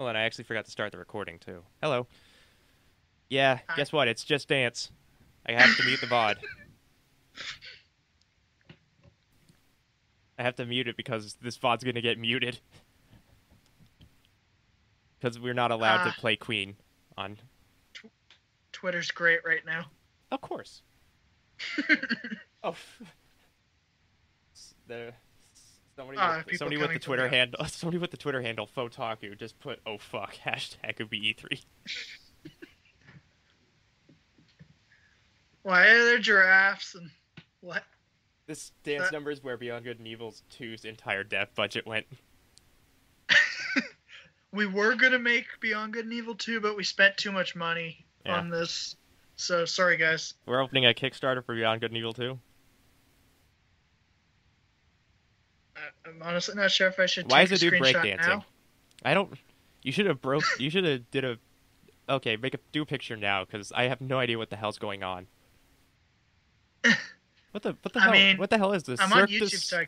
Well, and I actually forgot to start the recording too. Hello. Yeah, Hi. guess what? It's just dance. I have to mute the VOD. I have to mute it because this VOD's gonna get muted. Because we're not allowed Ah. to play Queen on. Twitter's great right now. Of course. Oh. the somebody Ah, with, somebody with the Twitter handle somebody with the Twitter handle Photaku just put oh fuck hashtag would be E3. Why are there giraffes and what? This dance Uh, number is where Beyond Good and Evil's 2's entire dev budget went. We were gonna make Beyond Good and Evil 2, but we spent too much money Yeah. on this. So sorry, guys. We're opening a Kickstarter for Beyond Good and Evil 2. I- I'm honestly not sure if I should. Why is the dude breakdancing? now. I don't. You should have broke. You should have did a. Okay, make a do a picture now because I have no idea what the hell's going on. What the what the I hell? mean, what the hell is this? I'm on Cirque du YouTube, so I,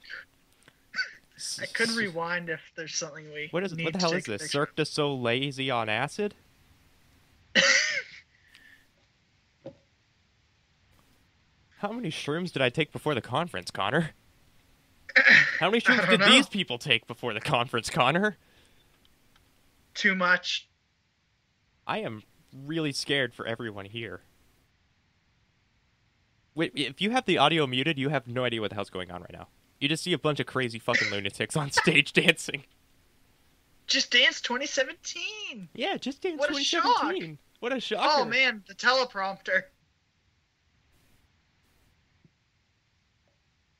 I could rewind if there's something we. What is what the hell is this? Cirque du is he on acid? How many shrooms did I take before the conference, Connor? How many shrooms did know. these people take before the conference, Connor? Too much. I am really scared for everyone here. Wait, if you have the audio muted, you have no idea what the hell's going on right now. You just see a bunch of crazy fucking lunatics on stage dancing. Just Dance 2017. Yeah, just dance What a 2017. What a oh, shocker. Oh man, the teleprompter.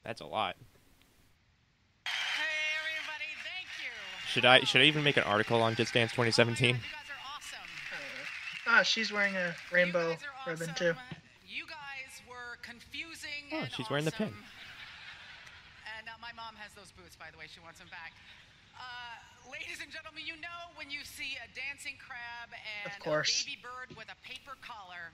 That's a lot. Hey everybody, thank you. Should I should I even make an article on Just Dance 2017? You guys. Ah, she's wearing a rainbow you guys are ribbon too. You guys were confusing. Oh, and she's wearing the pin. And uh, my mom has those boots, by the way. She wants them back. Uh, ladies and gentlemen, you know when you see a dancing crab and Of course. a baby bird with a paper collar,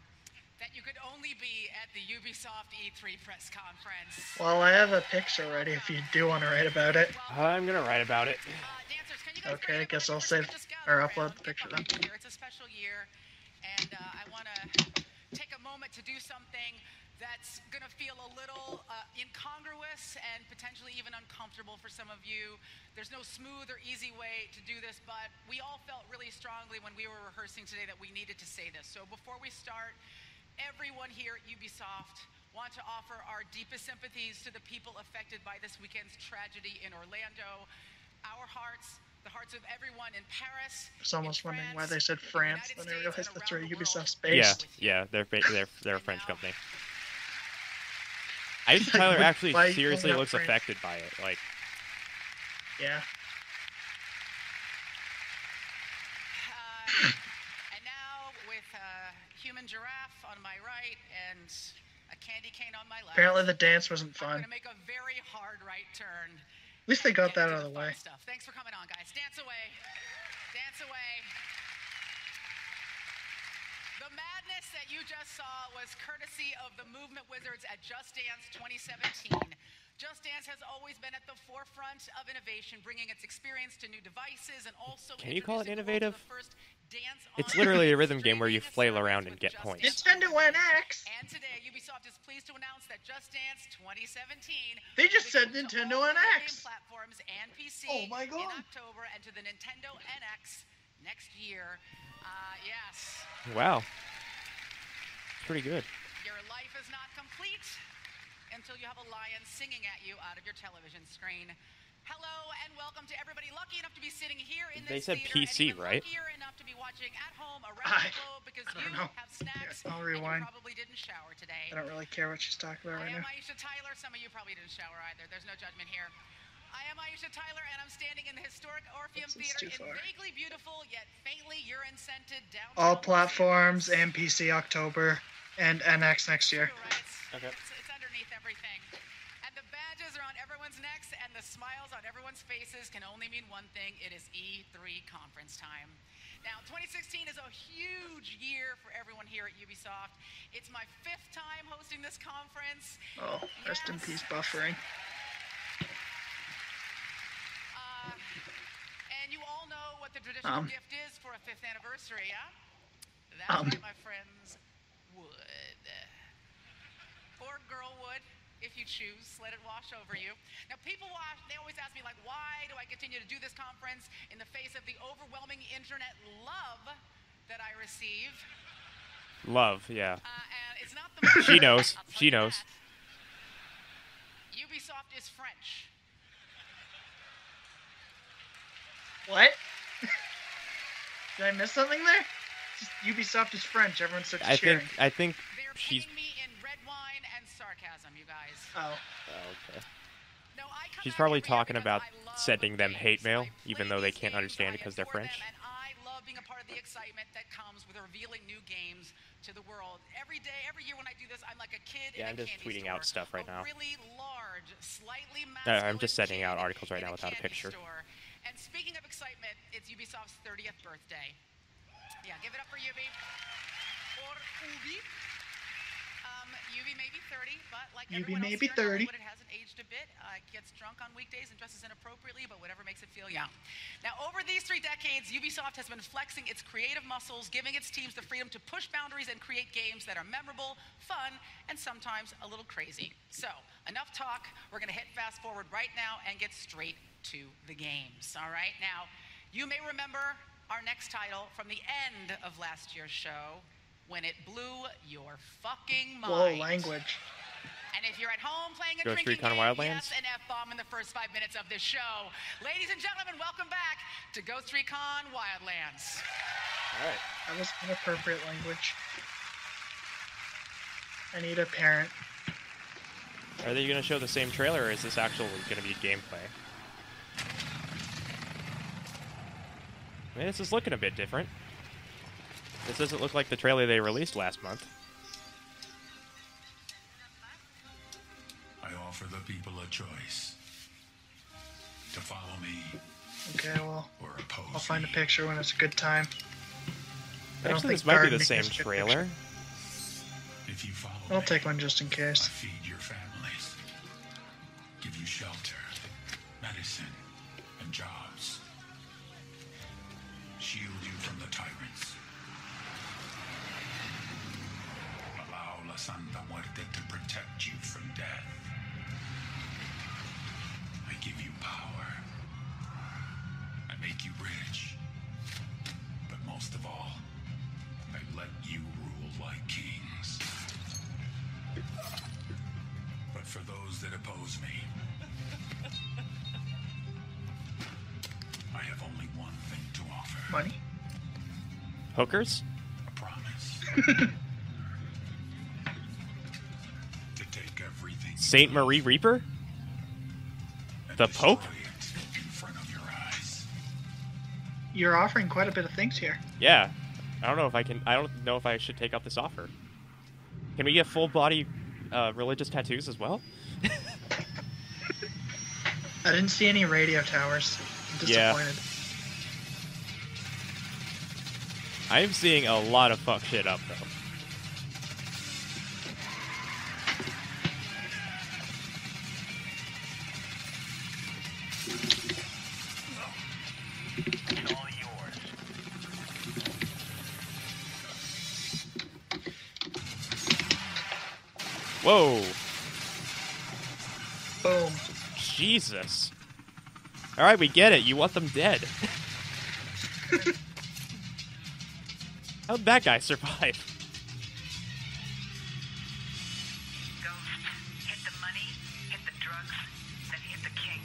that you could only be at the Ubisoft E3 press conference. Well, I have a picture ready if you do want to write about it. I'm gonna write about it. Uh, dancers, can you guys Okay, I guess I'll save- second? Just or around. upload the picture then. It's a special year, and uh, I want to take a moment to do something that's going to feel a little uh, incongruous and potentially even uncomfortable for some of you. There's no smooth or easy way to do this, but we all felt really strongly when we were rehearsing today that we needed to say this. So before we start, everyone here at Ubisoft want to offer our deepest sympathies to the people affected by this weekend's tragedy in Orlando. Our hearts, the hearts of everyone in Paris. I was almost in wondering why they said in the France, United then I realized that's where. Ubisoft's Yeah, based. yeah, yeah, they're they're they're a French now- company. Aisha Tyler Why actually seriously looks France? affected by it. Like, Yeah. Uh, and now with a human giraffe on my right and a candy cane on my left. Apparently the dance wasn't fun. I'm to make a very hard right turn. At least they got that out of the way. Stuff. Thanks for coming on, guys. Dance away. Dance away. The madness that you just saw was courtesy of the Movement Wizards at Just Dance 2017. Just Dance has always been at the forefront of innovation, bringing its experience to new devices and also Can you call it introducing innovative? first dance It's literally a rhythm game where you flail around and get Just points. Dance Nintendo NX. and today, Ubisoft is pleased to announce that Just Dance 2017. They just said be coming to Nintendo all video NX. game platforms and PC Oh my god! in October and to the Nintendo NX next year. Uh, yes, wow, pretty good. your life is not complete until you have a lion singing at you out of your television screen. Hello and welcome to everybody lucky enough to be sitting here in They said theater PC, and even right? luckier enough to be watching at home around I- the globe because I don't you know. have snacks I'll and you rewind. probably didn't shower today. I don't really care what she's talking about I right am now. Aisha Tyler. Some of you probably didn't shower either. There's no judgment here. I am Aisha Tyler, and I'm standing in the historic Orpheum This Theater in vaguely beautiful yet faintly urine-scented downtown. All platforms and PC October and NX next year. True, right? It's, Okay. it's, it's underneath everything. And the badges are on everyone's necks, and the smiles on everyone's faces can only mean one thing it is E3 conference time. Now, 2016 is a huge year for everyone here at Ubisoft. It's my fifth time hosting this conference. Oh, rest in peace buffering. Uh, and you all know what the traditional Um. gift is for a fifth anniversary, yeah? That's Um. right, my friends. Would. Or girl would, if you choose. Let it wash over you. Now, people wash, they always ask me, like, why do I continue to do this conference in the face of the overwhelming internet love that I receive? Love, yeah. Uh, and it's not the. She knows. She knows. that. Ubisoft is French. What? Did I miss something there? Just Ubisoft is French. Everyone starts I cheering. think I think They're she's. Sarcasm, you guys. Oh, Oh, okay. No, I She's probably talking about I love sending them hate mail, I even though they can't understand I it 'cause they're adore them, French. and I love being a part of the excitement that comes with revealing new games to the world. Every day, every year when I do this, I'm like a kid Yeah, in I'm a just tweeting store. out stuff right now. Really large, slightly Uh, I'm just sending out articles right now without a candy picture. store. And speaking of excitement, it's Ubisoft's 30th birthday. Yeah, give it up for Ubi. Or Ubi. Ubi may be 30, but like Ubi everyone may else be here 30. Hollywood, it hasn't aged a bit. Uh, gets drunk on weekdays and dresses inappropriately, but whatever makes it feel young. Now, over these three decades, Ubisoft has been flexing its creative muscles, giving its teams the freedom to push boundaries and create games that are memorable, fun, and sometimes a little crazy. So, enough talk. We're going to hit fast forward right now and get straight to the games. All right? Now, you may remember our next title from the end of last year's show when it blew your fucking mind. whoa, language. And if you're at home playing a Ghost drinking Recon game, Wildlands? yes, an F-bomb in the first five minutes of this show. Ladies and gentlemen, welcome back to Ghost Recon Wildlands. All right. That was inappropriate language. I need a parent. Are they going to show the same trailer, or is this actually going to be gameplay? I mean, this is looking a bit different. This doesn't look like the trailer they released last month. I offer the people a choice to follow me Okay, well, or oppose I'll find a picture when it's a good time. I don't Actually, think this might be the same is a good trailer. If you follow I'll me, take one just in case. I case. feed your families, give you shelter, medicine, and jobs. Shield you from the tyrants. Allow La Santa Muerte to protect you from death. I give you power. I make you rich. But most of all, I let you rule like kings. But for those that oppose me, I have only one thing to offer Money? Hookers? a promise. Saint Marie Reaper? the Pope? it in front of your eyes. You're offering quite a bit of things here. Yeah. I don't know if I can. I don't know if I should take up this offer. Can we get full body uh, religious tattoos as well? I didn't see any radio towers. I'm Yeah. I'm seeing a lot of fuck shit up though. Jesus. All right, we get it. You want them dead. How'd that guy survive? Ghost, hit the money, hit the drugs, then hit the king.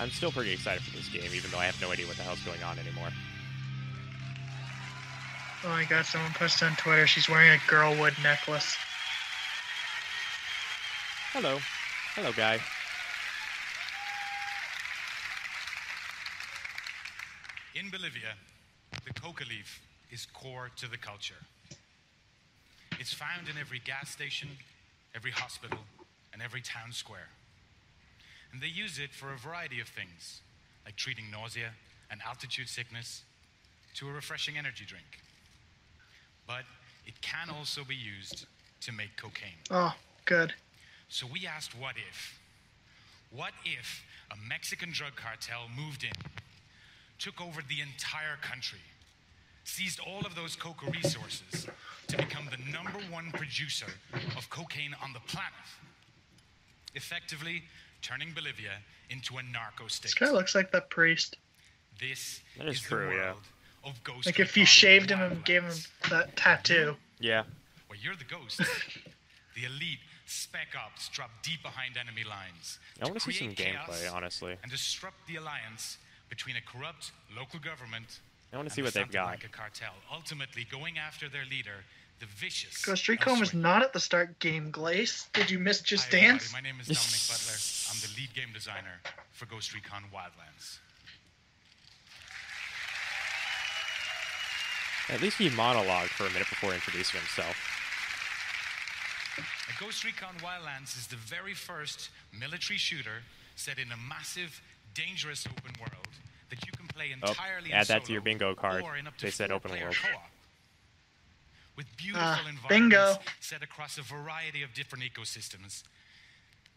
I'm still pretty excited for this game, even though I have no idea what the hell's going on anymore. Oh my god, someone posted on Twitter she's wearing a girlwood necklace. Hello. Hello, guy. In Bolivia, the coca leaf is core to the culture. It's found in every gas station, every hospital, and every town square. And they use it for a variety of things, like treating nausea and altitude sickness, to a refreshing energy drink. But it can also be used to make cocaine. Oh, good. So we asked, what if? What if a Mexican drug cartel moved in, took over the entire country, seized all of those coca resources to become the number one producer of cocaine on the planet, effectively turning Bolivia into a narco state. This guy looks like that priest. This That is is true, the yeah. world of Ghost Like if you shaved him and gave him Wildlands. that tattoo. Yeah. Well, you're the ghost, the elite spec ops drop deep behind enemy lines. I want to see some gameplay, honestly. And disrupt the alliance between a corrupt local government. I want to see the what they've Santa got. Blanca cartel, ultimately going after their leader, the vicious. Ghost Recon was not at the start game, Glace. Did you miss Just Hi. Dance? My name is Dominic Butler. I'm the lead game designer for Ghost Recon Wildlands. At least he monologued for a minute before introducing himself. A Ghost Recon Wildlands is the very first military shooter set in a massive, dangerous open world that you can play Oh, entirely add in that to your solo bingo card. or in up to They said four open player world. co-op. With beautiful Ah, environments bingo. set across a variety of different ecosystems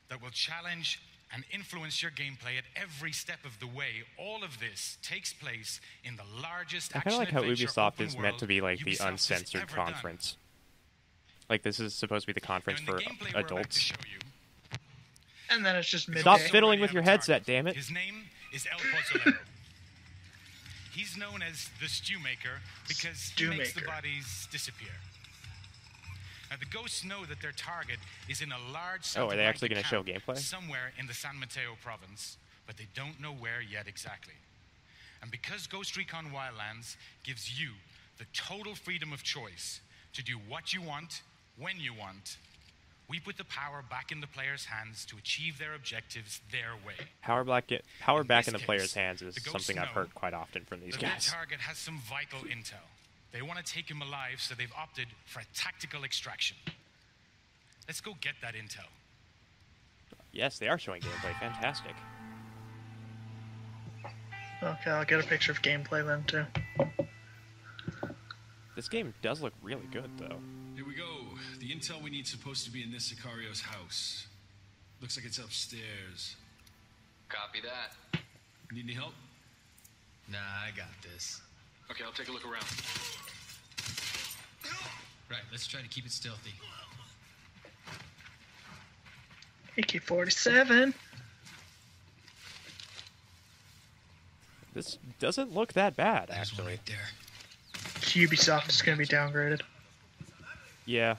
that will challenge and influence your gameplay at every step of the way. All of this takes place in the largest I kind of like how Ubisoft is meant to be like the Ubisoft has uncensored conference. done. Conference. Like this is supposed to be the conference in the for gameplay we're about to adults. show you, And then it's just midday. Stop fiddling with your headset, damn it. His name is El Pozolero. He's known as the stew maker because Stew he makes the bodies disappear. Now the ghosts know that their target is in a large. Oh, are they actually gonna show gameplay? Somewhere in the San Mateo province, but they don't know where yet exactly. And because Ghost Recon Wildlands gives you the total freedom of choice to do what you want, when you want, we put the power back in the players' hands to achieve their objectives their way. Power back get power In back in the player's hands is something I've heard quite often from these But their guys. target has some vital intel. They want to take him alive, so they've opted for a tactical extraction. Let's go get that intel. Yes, they are showing gameplay. Fantastic. Okay, I'll get a picture of gameplay then too. This game does look really good though. Here we go. The intel we need supposed to be in this Sicario's house. Looks like it's upstairs. Copy that. Need any help? Nah, I got this. Okay, I'll take a look around. Right, let's try to keep it stealthy. AK 47. This doesn't look that bad There's one actually. right there. Ubisoft is going to be downgraded. Yeah,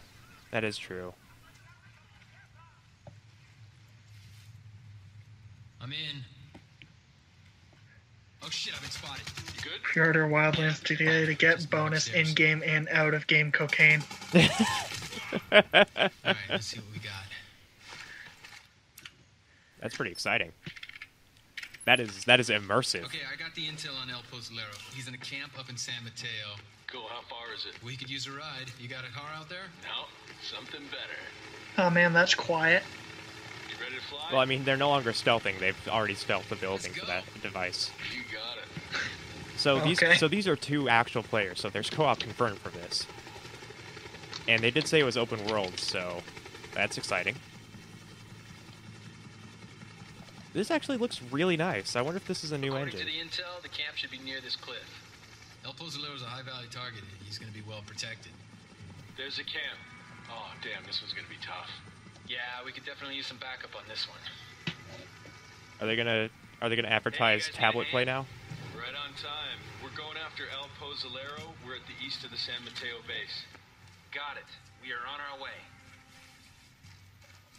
that is true. I'm in. Oh shit, I've been spotted. You good? Pre-order Wildlands GTA to get bonus in-game and out-of-game cocaine. Alright, let's see what we got. That's pretty exciting. That is that is immersive. Okay, I got the intel on El Pozolero. He's in a camp up in San Mateo. Cool, how far is it? We could use a ride. You got a car out there? No, something better. Oh man, that's quiet. You ready to fly? Well, I mean, they're no longer stealthing. They've already stealthed the building for that device. you got it. So these so these are two actual players. So there's co-op confirmed for this. And they did say it was open world, so that's exciting. This actually looks really nice. I wonder if this is a new According engine. to the intel, the camp should be near this cliff. El Pozolero is a high value target. He's gonna be well protected. There's a camp. Oh, damn, this one's gonna be tough. Yeah, we could definitely use some backup on this one. Are they gonna are they gonna advertise guys need a tablet play now? Right on time. We're going after El Pozolero. We're at the east of the San Mateo base. Got it. We are on our way.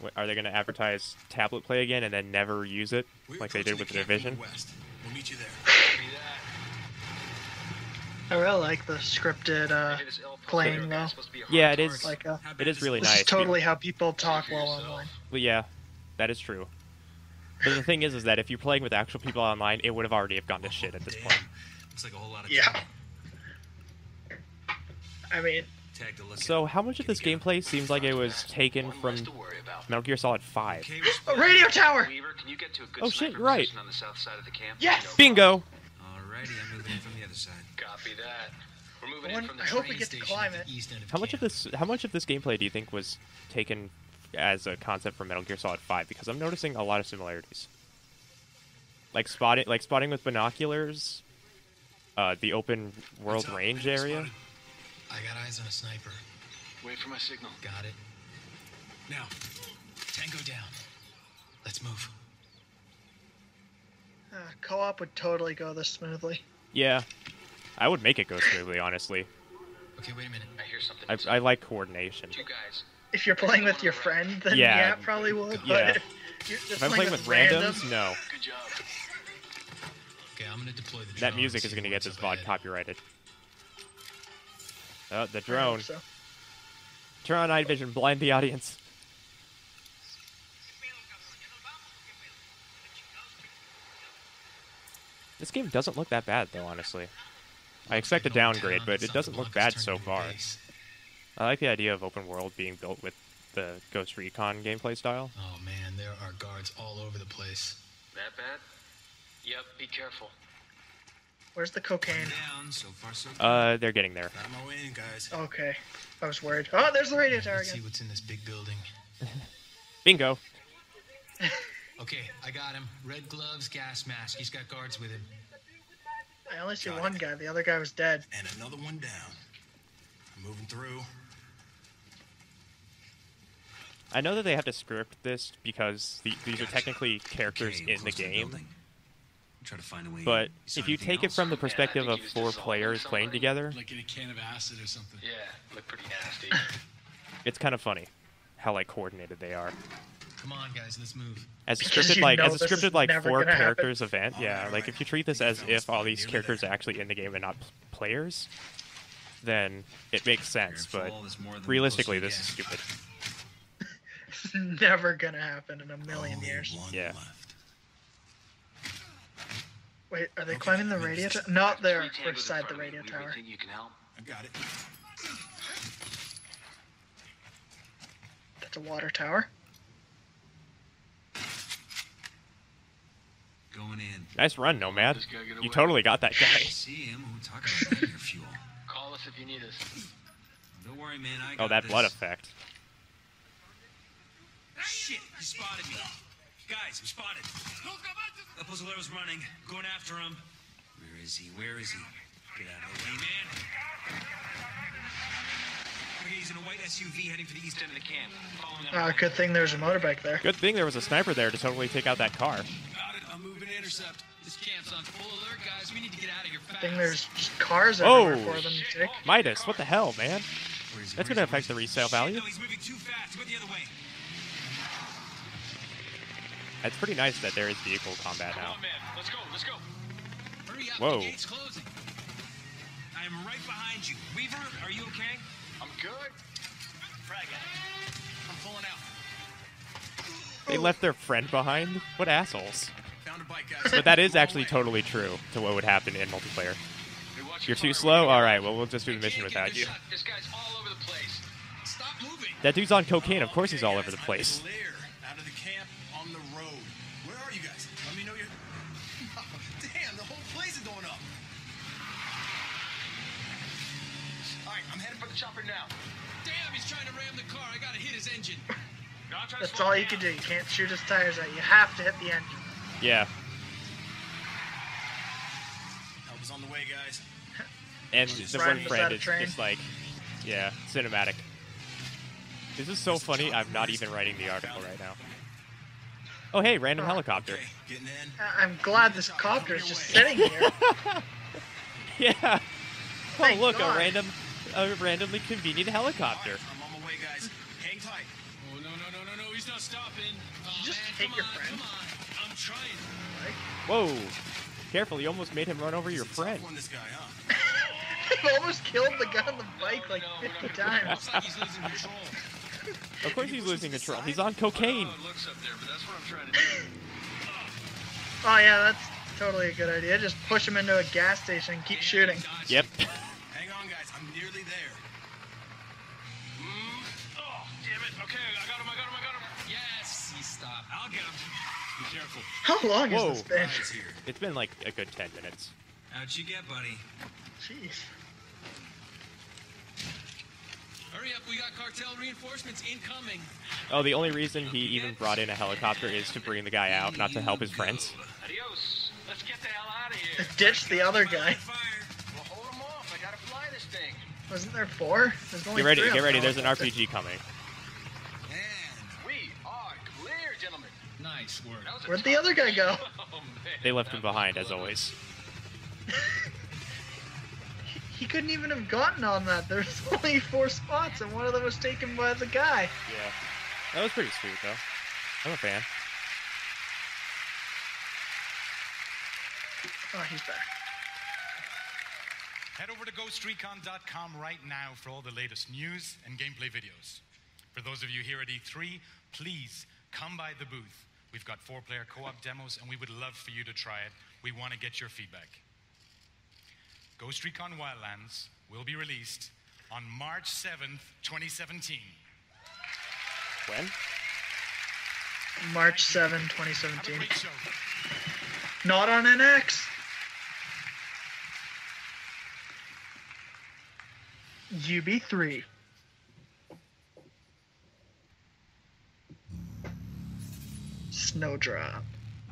Wh- Are they gonna advertise tablet play again and then never use it like they did with the division? west. We'll meet you there. I really like the scripted uh, Hey, this El playing though. guy's supposed to be a hard Yeah, it is. target. Like uh, It is really this nice. is totally how people talk while yourself. online. Well, yeah, that is true. But the thing is, is that if you're playing with actual people online, it would have already have gone to shit at this point. Looks like a whole lot of Yeah. trouble. I mean, Tag to look So, how much of this gameplay seems like it was taken One from less to worry about. Metal Gear Solid 5? Okay, a radio tower. Weaver, can you get to a good Oh, shit, you're right. on the south side of the camp? Yes! No Bingo! Alrighty, I'm moving in from the other side. Copy that. We're moving I in from the I hope we train get to station climb it. the east end of How much of this? How much of this gameplay do you think was taken as a concept from Metal Gear Solid 5? Because I'm noticing a lot of similarities. Like spotting, like spotting with binoculars, uh, the open world range enemy area. Spotted. I got eyes on a sniper. Wait for my signal. Got it. Now. Tango down. Let's move. Uh, co-op would totally go this smoothly. Yeah, I would make it go smoothly, honestly. Okay, wait a minute. I hear something. I. I like coordination. Two guys. If you're playing with your friend, then Yeah. yeah, probably would. Yeah. But if If I'm playing with randoms, no. Good job. Okay, I'm gonna deploy the drone. That music is going to get this up VOD ahead. copyrighted. Oh, the drone. So. Turn on night vision, blind the audience. This game doesn't look that bad, though, honestly. I expect a downgrade, but it doesn't look bad so far. I like the idea of open world being built with the Ghost Recon gameplay style. Oh man, there are guards all over the place. That bad? Yep. Be careful. Where's the cocaine? Down. So far, so good. Uh, they're getting there. Got my way in, guys. Okay, I was worried. Oh, there's the radio tower Let's see again. what's in this big building. Bingo. Okay, I got him. Red gloves, gas mask. He's got guards with him. I only see Got one it. guy. The other guy was dead. And another one down. I'm moving through. I know that they have to script this because the, these are technically characters Okay, in the game. building. Try to find a way But if you anything take it from the perspective think of four players playing somebody. together, like in a can of acid or something. Yeah. Look pretty nasty. it's kind of funny how like coordinated they are. Come on, guys, let's move. As a scripted like as a scripted like four gonna happen. characters event, oh, yeah. Alright, Like alright. if you treat this as if all these characters are actually in the game and not players, then it makes sense. But Careful, there's more than realistically, this is the stupid. Never gonna happen in a million Only years. Yeah. left. Wait, are they Okay, climbing the radio just- tower? Not there. Three We're tangos beside the front of me. radio We really tower. Think you can help? I got it. That's a water tower. Going in. Nice run, Nomad. This guy get You totally got that guy. See him. Who talking about your fuel? Call us if you need us. Don't worry, man. I Oh, that this. blood effect. Shit! He spotted me. Guys, I'm spotted. El Pozolero's running. I'm Going after him. Where is he? Where is he? Get out of the way, man. Okay, he's in a white SUV heading for the east end of the camp. Following up. Uh, good thing there's a motorbike there. Good thing there was a sniper there to totally take out that car. Got it. I'm moving intercept. This camp's on full alert, guys. We need to get out of here Good fast. thing there's just cars Oh, for them to take. Midas, what the hell, man? Where is he? That's gonna affect the resale value. No, he's moving too fast. Go the other way. It's pretty nice that there is vehicle combat now. man. Let's go. Let's go. Whoa. the gate's closing. I am right behind you. Weaver, are you okay? I'm good. Frag out. I'm pulling out. They left their friend behind? What assholes. Found a bike, guys. But that is actually totally true to what would happen in multiplayer. Hey, You're too slow? Alright, well, we'll just do the mission Can't get a without you. This guy's all over the place. Stop moving. That dude's on cocaine, of course he's all over the guys, place. Chopper now. Damn, he's trying to ram the car. I gotta hit his engine. No, I'm trying to That's all you can do. You can't shoot his tires out. You have to hit the engine. Yeah. Help is on the way, guys. And the riding one beside friend is just like, yeah, cinematic. This is so funny, I'm not even writing the article right now. Oh, hey, random helicopter. Okay. I- uh, I'm glad this copter is just sitting here. Yeah. Oh, Thank look, God. a random, a randomly convenient helicopter. right, I'm on my way, guys. Hang tight. Oh, no, no, no, no, no. He's not stopping. Oh, you just man, take your on, friend? Come on. I'm trying. Whoa. Careful, you almost made him run over your He's a friend. one, this guy, huh? I've almost killed the guy on the bike like no, 50 times. Looks like he's losing control. Of course he's losing control. He's on cocaine. Oh, it looks up there, but that's what I'm trying to do. Oh yeah, that's totally a good idea. Just push him into a gas station and keep shooting. Yep. How long Whoa. has this been? Guys here. It's been like a good 10 minutes. How'd you get, buddy? Jeez. Hurry up, we got cartel reinforcements incoming. Oh, the only reason he even brought in a helicopter is to bring the guy out, not to help his friends. Adios. Let's get the hell out of here. Ditch the other guy. Fire. Wasn't there four? There's only Get ready, three get ready. There's an. RPG coming. Nice work. That was a Where'd the other guy go? Oh, man. They left him behind as always. He couldn't even have gotten on that. There's only four spots, and one of them was taken by the guy. Yeah. That was pretty sweet though. I'm a fan. Oh, he's back. Head over to ghostrecon.com right now for all the latest news and gameplay videos. For those of you here at E3, please come by the booth. We've got four player co op demos, and we would love for you to try it. We want to get your feedback. Ghost Recon Wildlands will be released on March 7th, 2017. When? March 7, Have a 2017. Not on NX. UB3. Snowdrop.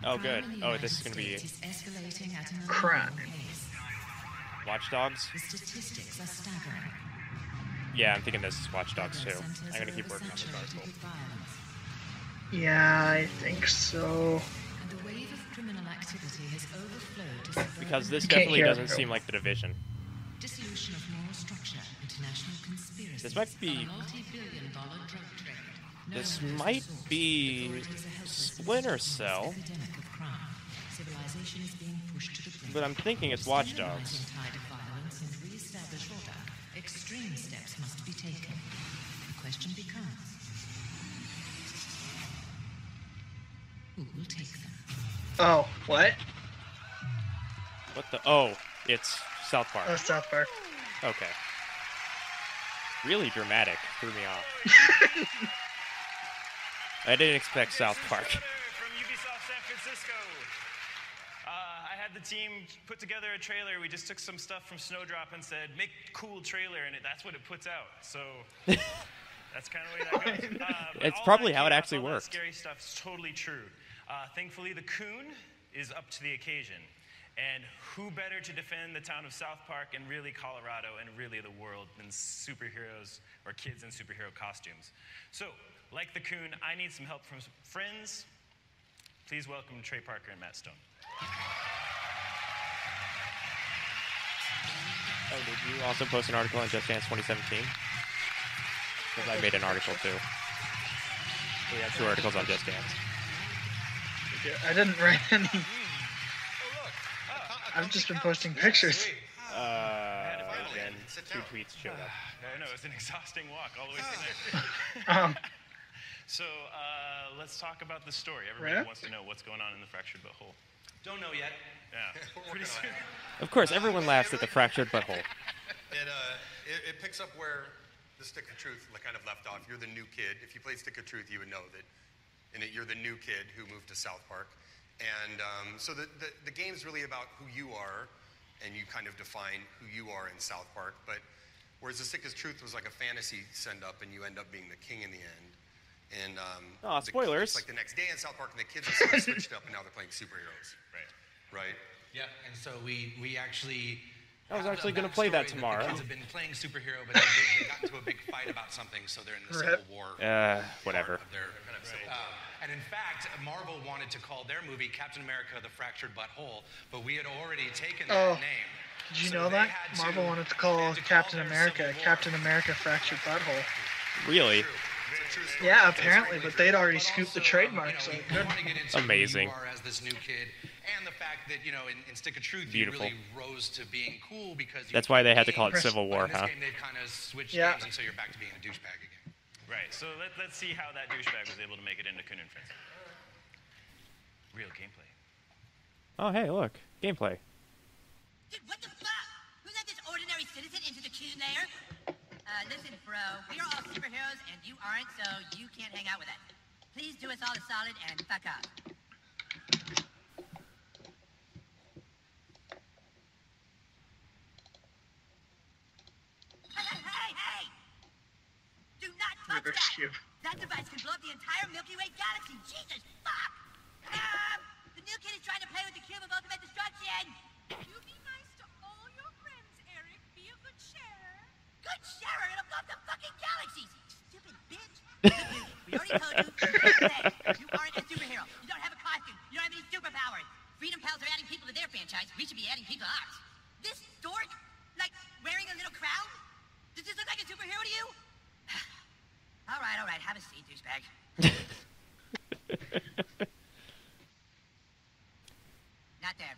Oh, good. Oh, this is gonna be escalating at Crime. alarming pace. Watch Dogs. The statistics are staggering. Yeah, I'm thinking this is Watch Dogs too. I'm gonna keep working on this article. Yeah, I think so. and a wave of criminal activity has overflowed to suburban Because this definitely doesn't seem like the division. dissolution of moral structure, international conspiracy. This might be- This might be Authorities are helpless in Splinter Cell. epidemic of crime. Civilization is being pushed to the brink. But I'm thinking it's To Watch Dogs. rising tide of violence and re-establish order, extreme steps must be taken. The question becomes, who will take them? Oh, what? What the? Oh, it's South Park. Oh, South Park. Okay. Really dramatic. Threw me off. I didn't expect South Park. From Ubisoft San Francisco. Uh, I had the team put together a trailer. We just took some stuff from Snowdrop and said, make cool trailer, and it, that's what it puts out. So that's kind of the way that goes. Uh, It's probably how it actually worked. Scary stuff's totally true. Uh, thankfully, the coon is up to the occasion. And who better to defend the town of South Park and really Colorado and really the world than superheroes or kids in superhero costumes? So, like the coon, I need some help from some friends. Please welcome Trey Parker and Matt Stone. Oh, did you also post an article on Just Dance 2017? Because I made an article too. We have two articles on Just Dance. I didn't write any. I've just been posting pictures. Uh, then two tweets showed up. I know, it was an exhausting walk all the way through there. Um, So, uh, let's talk about the story. Everybody Right. wants to know what's going on in the fractured butthole. Don't know yet. Yeah. Pretty soon. Of course, everyone laughs at the fractured butthole. It, uh, it, it picks up where the Stick of Truth kind of left off. You're the new kid. If you played Stick of Truth, you would know that in it, you're the new kid who moved to South Park. And um, so the, the, the game's really about who you are, and you kind of define who you are in South Park. But whereas the Stick of Truth was like a fantasy send up, and you end up being the king in the end. And um, Aw, the- spoilers. It's like the next day in South Park, and the kids are sort of switched up, and now they're playing superheroes. Right. Right. Yeah, and so we we actually. I was actually gonna play that backstory tomorrow. The kids have been playing superhero, but they, they, they got into a big fight about something, so they're in the Civil War. Uh, whatever. They're kind of civil war. and in fact, Marvel wanted to call their movie Captain America: The Fractured Butthole, but we had already taken that Oh. name. did you So know that? Marvel to- wanted to call had to Captain their America Captain America Fractured Butthole. Really? Yeah, apparently, but they'd already scooped the trademark, so it could. want to Amazing. Who you as this new kid, and the fact that you know, in, in Stick of Truth, Beautiful. you really rose to being cool because That's why they had to call it Civil War, huh? game, they've kind of switched Yeah. games, and so you're back to being a douchebag again. Right. So let, let's see how that douchebag was able to make it into Coon and Friends. Real gameplay. Oh, hey, look. Gameplay. Dude, what the fuck? Who let this ordinary citizen into the coon lair? Uh, listen, bro, we are all superheroes and you aren't, so you can't hang out with us. Please do us all a solid and fuck off. Hey, hey, hey! Do not touch River that! Cube. That device can blow up the entire Milky Way galaxy. Jesus, fuck! Um, the new kid is trying to play with the cube of ultimate destruction. You be nice to all your friends, Eric. Be a good share. Red Sharer and above the fucking galaxies. Stupid bitch. We already told you. you aren't a superhero. You don't have a costume. You don't have any superpowers. Freedom Pals are adding people to their franchise. We should be adding people to ours. This dork, like wearing a little crown. Does this look like a superhero to you? all right, all right. Have a seat, douchebag. Not there.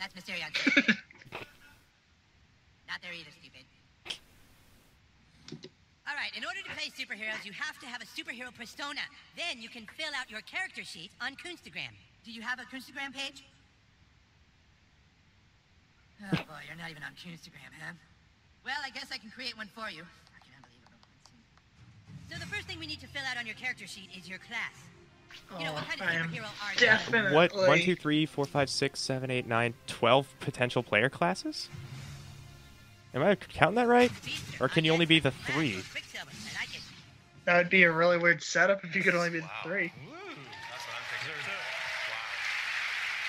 That's Mysterion. Not there either, stupid. All right, in order to play superheroes, you have to have a superhero persona. Then you can fill out your character sheet on Coonstagram. Do you have a Coonstagram page? Oh boy, you're not even on Coonstagram, huh? Well, I guess I can create one for you. Fucking unbelievable. So the first thing we need to fill out on your character sheet is your class. You know, what kind of oh, I am superhero are you? definitely. What? One, two, three, four, five, six, seven, eight, nine, twelve potential player classes? Am I counting that right? Or can you only be the three? That would be a really weird setup if you could only be the three. That's what I'm thinking.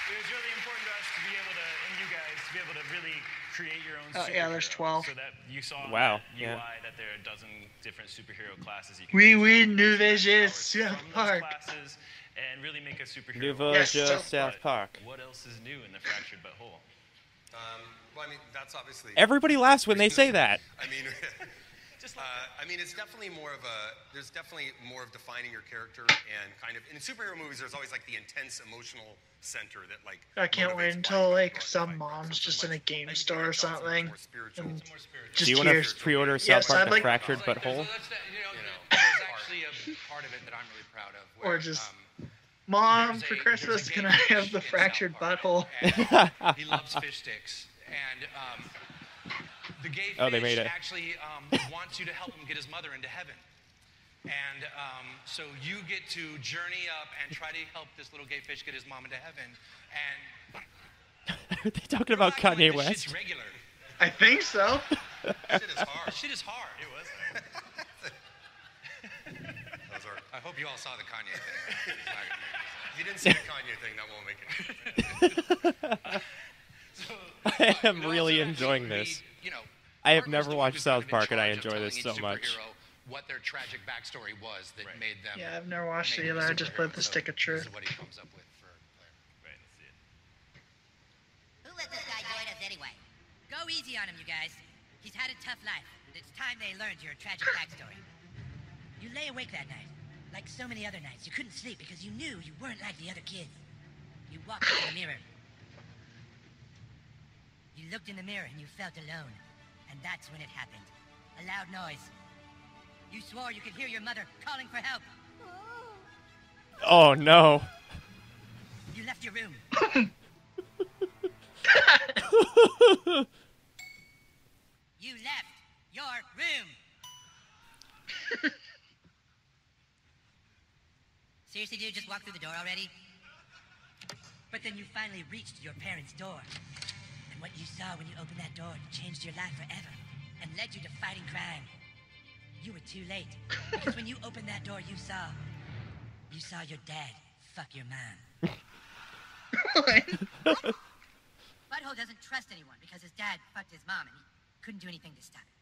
It was really important to us to be able to, and you guys, to be able to really create your own Oh, yeah, there's 12. So that you saw Wow, that UI yeah. that there are a dozen different superhero classes you can We choose win from. New You Vision choose South Park. classes and really make a superhero. Nouveau Yes, Jeu South South Park. What else is new in the fractured but whole? Um, well, I mean, that's obviously. Everybody laughs when they say that. I mean, uh, I mean, it's definitely more of a. There's definitely more of defining your character and kind of. In superhero movies, there's always like the intense emotional center that like. I can't wait until like some mom's just in a game like, store or can tell it's something. more spiritual. and more spiritual. just Do you want to pre-order South Yes, Park I'd The like- Fractured But There's, Whole? that's, you know, You actually a part of it that I'm really proud of. Or just, um, Mom, there's for a- a Christmas, can I have the fractured Park, butthole? he loves fish sticks, and um, the gay fish Oh, they made it. actually um, wants you to help him get his mother into heaven. And um, so you get to journey up and try to help this little gay fish get his mom into heaven. And Are they talking about Kanye going, "This shit's West? regular. I think so. Shit is hard. Shit is hard. It was. Those are, I hope you all saw the Kanye thing. if you didn't see the Kanye thing, that won't make it. So, I am but really actually enjoying read, this. You know, I have never was the one watched South Park, and I enjoy this so much. What their tragic backstory was that made them. Yeah, I've never watched it either. I just superhero. played the Stick of Truth. is what he comes up with for Claire. Right, let's see it. Who let this guy join us anyway? Go easy on him, you guys. He's had a tough life, and it's time they learned your tragic backstory. You lay awake that night, like so many other nights. You couldn't sleep because you knew you weren't like the other kids. You walked into the mirror. You looked in the mirror and you felt alone. And that's when it happened. A loud noise. You swore you could hear your mother calling for help. Oh no. You left your room. You left your room. Seriously, dude, just walk through the door already? But then you finally reached your parents' door. What you saw when you opened that door changed your life forever and led you to fighting crime. You were too late. Because when you opened that door, you saw. You saw your dad fuck your mom. Butthole doesn't trust anyone because his dad fucked his mom and he couldn't do anything to stop it.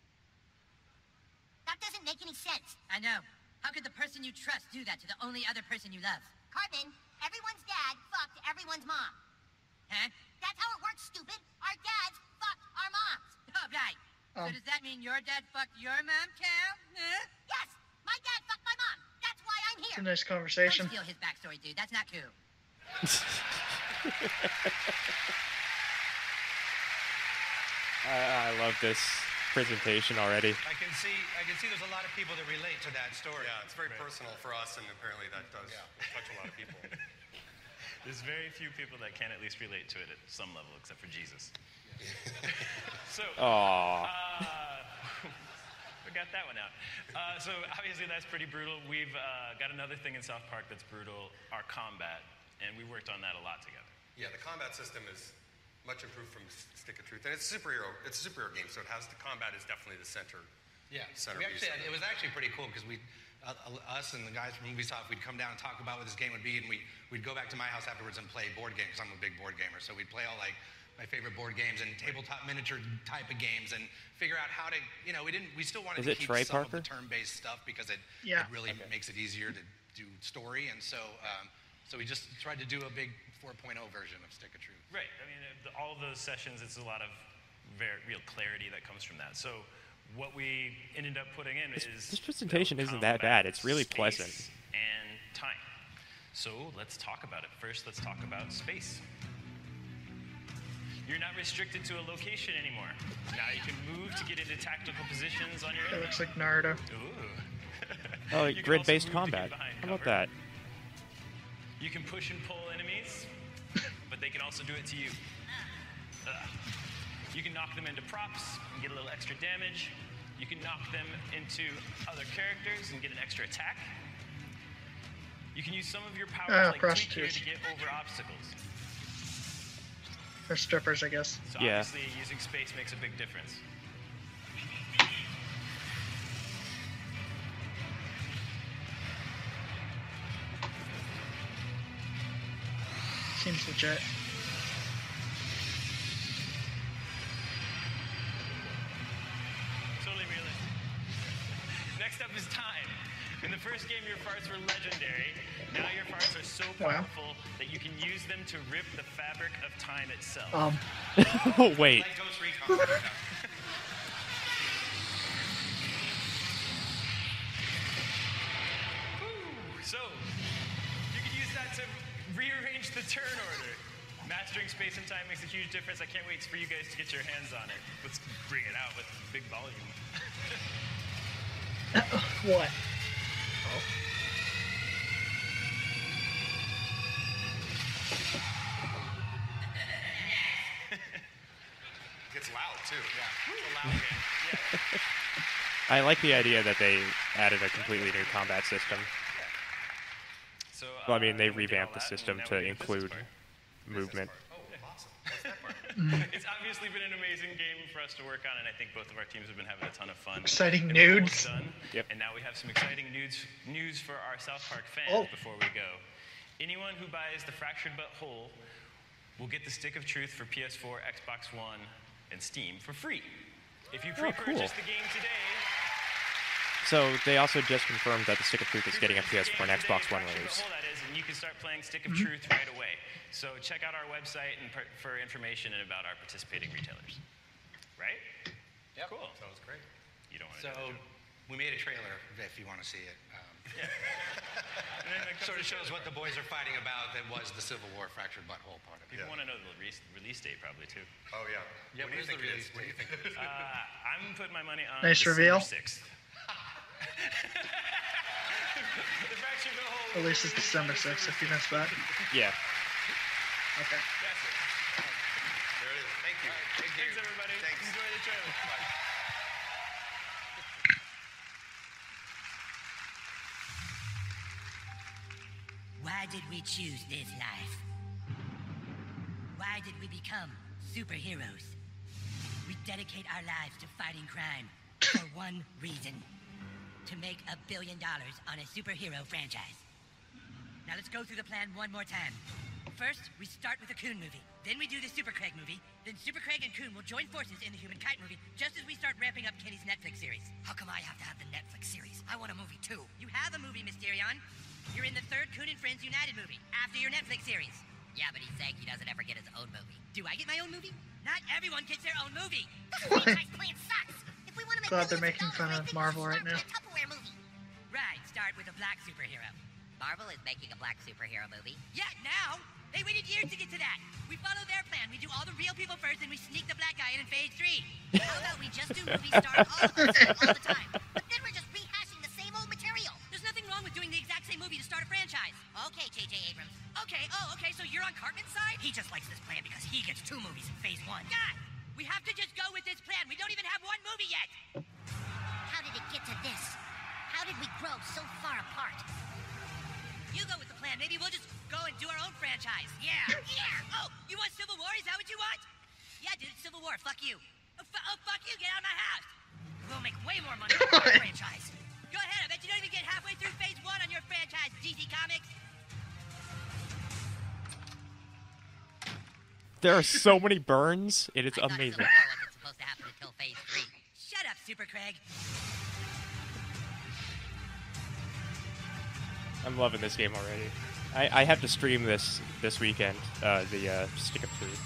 That doesn't make any sense. I know. How could the person you trust do that to the only other person you love? Carbon, everyone's dad fucked everyone's mom. Huh? That's how it works, stupid. Our dads fucked our moms. Oh, right. So Um. does that mean your dad fucked your mom, Cal? Huh? Yes, my dad fucked my mom. That's why I'm It's a here. nice Don't conversation. steal his backstory, dude. That's not cool. I, I love this presentation already. I can see, I can see there's a lot of people that relate to that story. Yeah, it's very personal for us, and apparently that does touch a lot of people. There's very few people that can at least relate to it at some level, except for Jesus. so, uh, we got that one out. Uh, so obviously that's pretty brutal. We've uh, got another thing in South Park that's brutal: our combat, and we worked on that a lot together. Yeah, the combat system is much improved from Stick of Truth, and it's a superhero. It's a superhero game, so it has the combat is definitely the center. Yeah, Center we actually, piece. it was actually pretty cool because we, uh, uh, us and the guys from Ubisoft, we'd come down and talk about what this game would be, and we, we'd go back to my house afterwards and play board games because I'm a big board gamer. So we'd play all like my favorite board games and tabletop miniature type of games and figure out how to, you know, we didn't, we still wanted Is to it keep Trey some of Parker? the turn-based stuff because it, Yeah. it really makes it easier to do story. And so, um, so we just tried to do a big 4.0 version of Stick of Truth. Right. I mean, uh, the- all of those sessions, it's a lot of very real clarity that comes from that. So what we ended up putting in This, is this presentation isn't that bad. It's really space, pleasant. and time. So let's talk about it. First, let's talk about space. You're not restricted to a location anymore. Now you can move to get into tactical positions on your That enemy. looks like Naruto. Ooh. Oh, You grid-based also move to get combat. behind How about cover. that? You can push and pull enemies, but they can also do it to you. Ugh. You can knock them into props and get a little extra damage. You can knock them into other characters and get an extra attack. You can use some of your powers Ah, like Tweak prostitutes. to get over obstacles. They're strippers, I guess. So Yeah. obviously using space makes a big difference. Seems legit. Your farts were legendary. Now your farts are so Wow. powerful that you can use them to rip the fabric of time itself. Um. oh wait. Like Ghost Recon. Ooh, so you can use that to rearrange the turn order. Mastering space and time makes a huge difference. I can't wait for you guys to get your hands on it. Let's bring it out with big volume. What? It gets loud too. Yeah. It's a loud game. Yeah. I like the idea that they added a completely new combat system. So, Well, I mean, uh, they we did all revamped the system to we get the business include movement. Oh, awesome. What's that part? it's obviously been an amazing game for us to work on, and I think both of our teams have been having a ton of fun. Exciting And nudes. Done, Yep. And now we have some exciting news news for our South Park fans Oh. before we go. Anyone who buys the Fractured But Whole will get the Stick of Truth for PS4, Xbox One, and Steam for free. If you Oh, cool. pre-purchase the game today, So they also just confirmed that the Stick of Truth is getting a pre-purchase PS4 and Xbox One release. That is, and you can start playing Stick of. Truth right away. So check out our website and per- for information and about our participating retailers. Right? Yep. Cool. That was great. You don't want to. So we made a trailer if you want to see it. Um, And then it sort of shows what the boys are fighting about that was the Civil War fractured butthole part of it. People want to know the release, release date probably too. Oh yeah. Yeah, What do you where's think it is? release What do you think it is? Uh, I'm putting my money on Nice December reveal. 6th. The fracture of the whole Release is December 6th if you missed that. Yeah. Okay. That's it. There it is. Thank you. Thank you. Thanks everybody. Thanks. Enjoy the trailer. Why did we choose this life? Why did we become superheroes? We dedicate our lives to fighting crime for one reason to make a billion dollars on a superhero franchise. Now let's go through the plan one more time. First, we start with the Coon movie. Then we do the Super Craig movie. Then Super Craig and Coon will join forces in the Human Kite movie just as we start ramping up Kenny's Netflix series. How come I have to have the Netflix series? I want a movie too. You have a movie, Mysterion. You're in the third Coon and Friends United movie after your Netflix series. Yeah, but he's saying he doesn't ever get his own movie. Do I get my own movie? Not everyone gets their own movie. franchise plan sucks. If we want to make Glad they're making fun of Marvel right now. With a Tupperware movie. Right, start with a black superhero. Marvel is making a black superhero movie. Yeah, now? They waited years to get to that. We follow their plan. We do all the real people first, and we sneak the black guy in in phase three. How about we just do movies starring all all the time? But then we're just rehashing the same old material. There's nothing wrong with doing the exact same movie to start a franchise. Okay, J.J. Abrams. Okay, oh, okay, so you're on Cartman's side? He just likes this plan because he gets two movies in phase one. God! We have to just go with this plan. We don't even have one movie yet. How did it get to this? How did we grow so far apart? You go with the plan. Maybe we'll just go and do our own franchise. Yeah. Yeah. Oh, you want Civil War? Is that what you want? Yeah, dude, Civil War. Fuck you. Oh, fu- oh fuck you. Get out of my house. We'll make way more money on our franchise. Go ahead. I bet you don't even get halfway through phase one on your franchise, DC Comics. there are so many burns. It is I amazing. Civil War wasn't supposed to happen until phase three. Shut up, Super Craig. I'm loving this game already. I, I have to stream this this weekend. Uh, the uh, Stick of Truth.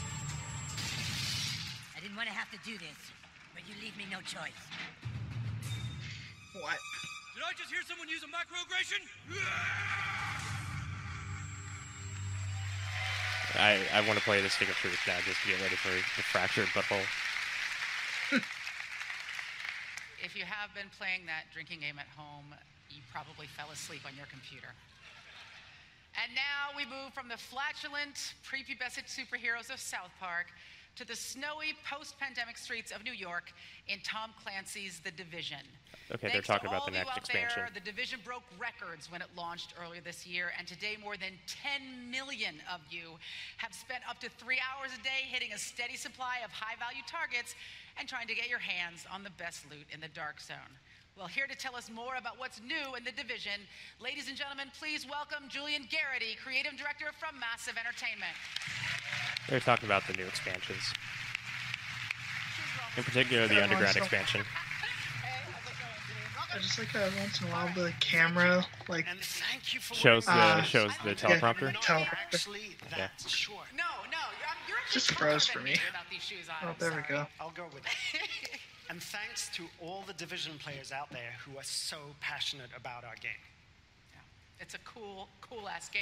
I didn't want to have to do this, but you leave me no choice. What? Did I just hear someone use a microaggression? I, I want to play the Stick of Truth now just to get ready for the fractured butthole. If you have been playing that drinking game at home, you probably fell asleep on your computer. And now we move from the flatulent, prepubescent superheroes of South Park to the snowy post-pandemic streets of New York in Tom Clancy's The Division. Okay, they're Thanks talking to about the next out expansion. There, the Division broke records when it launched earlier this year, and today more than 10 million of you have spent up to three hours a day hitting a steady supply of high-value targets and trying to get your hands on the best loot in the Dark Zone. Well, here to tell us more about what's new in the division, ladies and gentlemen, please welcome Julian Gerighty, creative director from Massive Entertainment. They're talking about the new expansions. In particular, the underground so- expansion. I just like how once in a while the camera like Shows the Uh, shows the yeah, teleprompter. teleprompter. Yeah. No, no, you're, you're Just froze for me. about these shoes on. Oh, I'm there we go. I'll go with it. and thanks to all the division players out there who are so passionate about our game. It's a cool, cool ass game,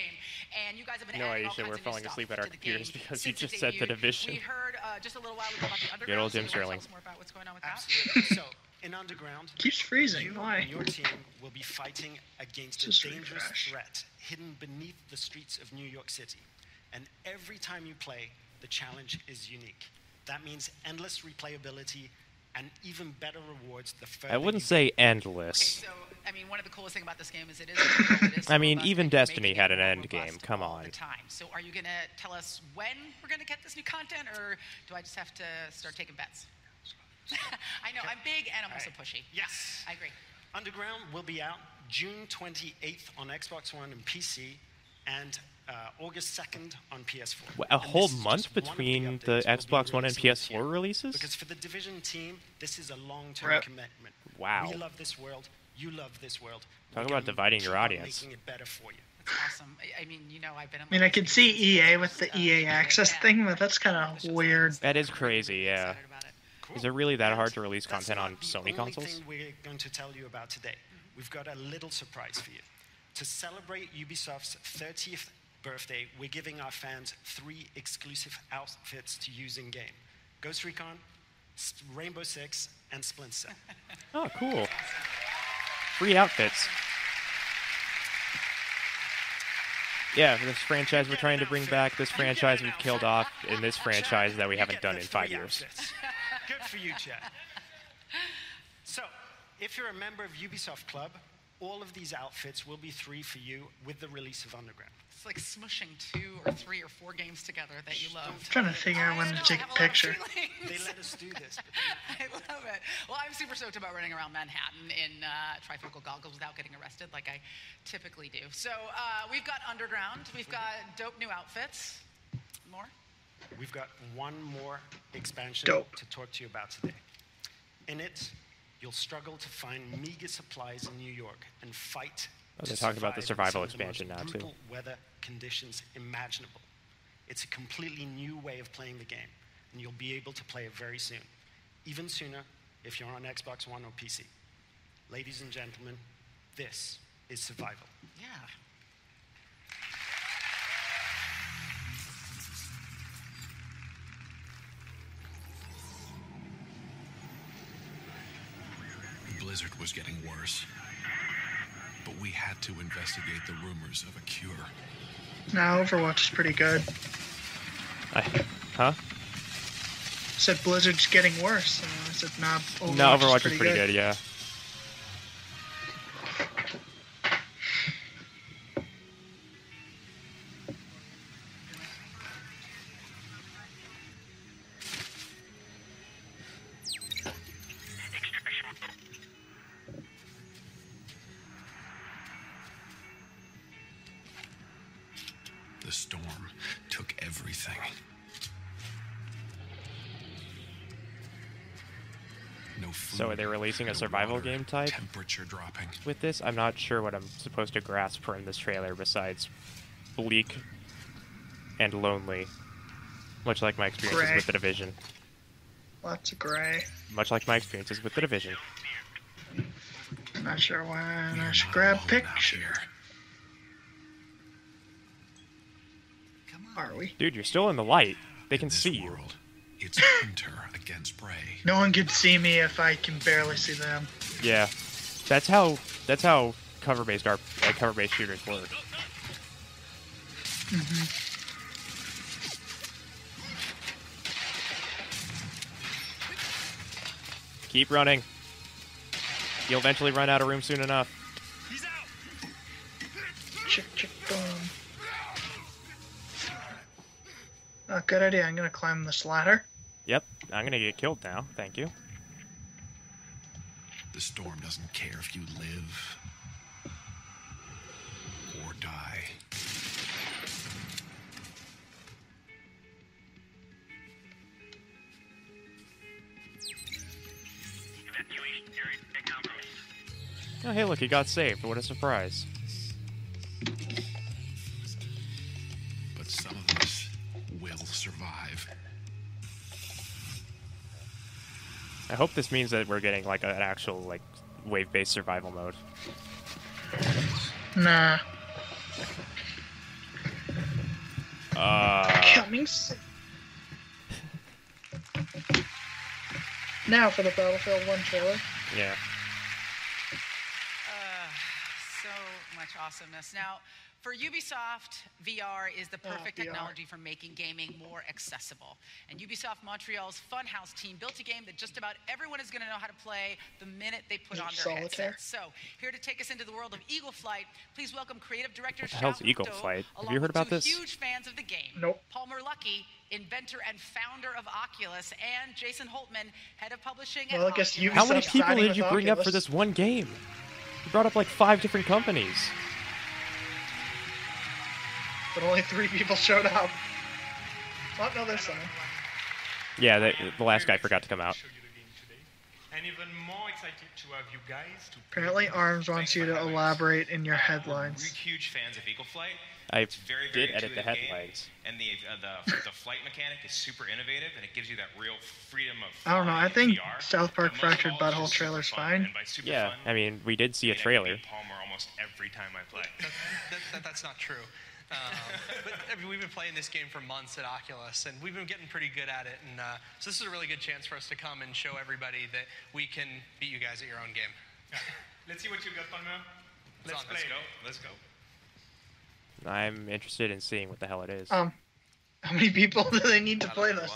and you guys have been No, adding all Aisha, kinds we're of new falling stuff asleep at our computers because you just said The. Division. We heard uh, just a little while ago about the underground. Good old Jim you Sterling. us more about what's going on with Absolutely. so, in Underground, keeps freezing. you Why? and your team will be fighting against Just a dangerous refresh. threat hidden beneath the streets of New York City. And every time you play, the challenge is unique. That means endless replayability and even better rewards the further I wouldn't you say endless. that. So, I mean, one of the coolest things about this game is it is. difficult, it is I mean, even Destiny had an end game. Come on. The time. So, are you gonna tell us when we're gonna get this new content, or do I just have to start taking bets? I know I'm big and I'm also pushy. Yes. I agree. Underground will be out June 28th on Xbox One and PC, and Uh, August 2nd on PS4. Wha- A And whole month just one of the between the updates we'll be Xbox One and PS4 releases? Because for the Division team, this is a long-term Rep. commitment. Wow. We love this world. You love this world. Talk We're about dividing your audience. Making it better for you. That's awesome. I, I mean, you know, I've been. I mean, I could see EA with the EA uh, Access thing, but that's kind of weird. That is crazy, yeah. Is it really that hard to release That's content on Sony only consoles? thing we're going to tell you about today. We've got a little surprise for you. To celebrate Ubisoft's 30th birthday, we're giving our fans three exclusive outfits to use in game: Ghost Recon, Rainbow Six, and Splinter. Oh, cool. Free outfits. Yeah, for this franchise we're trying to bring back, this franchise we've killed off, and this franchise that we haven't done in five years. Good for you, Chad. So, if you're a member of Ubisoft Club, all of these outfits will be free for you with the release of Underground. It's like smushing two or three or four games together that you love. I'm trying to figure out when to take a picture. They let us do this. I love it. Well, I'm super stoked about running around Manhattan in uh, trifocal goggles without getting arrested, like I typically do. So uh, we've got Underground. We've got dope new outfits. More. We've got one more expansion Dope. to talk to you about today. In it, you'll struggle to find meager supplies in New York and fight. Oh, to they're talking about the survive in survival some the expansion most now, too. brutal weather conditions imaginable. It's a completely new way of playing the game, and you'll be able to play it very soon, even sooner if you're on Xbox One or PC. Ladies and gentlemen, this is survival. Yeah. Blizzard was getting worse. But we had to investigate the rumors of a cure. Now Overwatch is pretty good. I, huh? Said Blizzard's getting worse. And I said, nah, Overwatch, no, Overwatch is pretty, is pretty good. yeah. Releasing a survival water, game type Temperature dropping. with this? I'm not sure what I'm supposed to grasp from this trailer besides bleak and lonely. Much like my experiences Gray. with the division. Lots of gray. Much like my experiences with the division. I'm Not sure when I should grab picture. Are we? Dude, you're still in the light. They can see you. It's hunter against prey. No one can see me if I can barely see them. Yeah. That's how that's how cover-based art like cover-based shooters work. hmm Keep running. You'll eventually run out of room soon enough. Chick, chick, boom. Oh, good idea. I'm gonna climb this ladder. Yep, I'm gonna get killed now. Thank you. The storm doesn't care if you live or die. Oh, hey, look, he got saved. What a surprise. I hope this means that we're getting like an actual like wave-based survival mode. Nah. Uh, Coming soon. Now for the Battlefield 1 trailer. yeah. Uh, so much awesomeness. Now, for Ubisoft, VR is the perfect VR. technology for making gaming more accessible. And Ubisoft Montreal's Funhouse team built a game that just about everyone is going to know how to play the minute they put Is on their solitaire? headsets. So, here to take us into the world of Eagle Flight, please welcome creative director What the hell's Eagle Hutto, Flight? Have along you heard with about two this? Huge fans of the game. Nope. Palmer Luckey, inventor and founder of Oculus, and Jason Holtman, head of publishing at Well, I guess Oculus. How many people did you bring up for this one game? You brought up like five different companies. But only three people showed up. Oh, no, there's someone. Yeah, the, the last guy forgot to come out. And even more excited to have you guys to Apparently, ARMS wants you to elaborate in your headlines. We're headlines. huge fans of Eagle Flight. I It's very, very did edit the intuitive game, headlines. and the, uh, the the flight mechanic is super innovative, and it gives you that real freedom of. I don't know. I think VR, South Park but most of Fractured Butthole just super trailer's fine. And by super Yeah, fun, I mean, we did see a I mean, I trailer. beat Palmer almost every time I play. that, that, that's not true. Um, but I mean, we've been playing this game for months at Oculus, and we've been getting pretty good at it. And uh, so this is a really good chance for us to come and show everybody that we can beat you guys at your own game. Let's see what you've got, Palmer. Let's play. Let's go. Let's go. I'm interested in seeing what the hell it is. Um, how many people do they need to play this?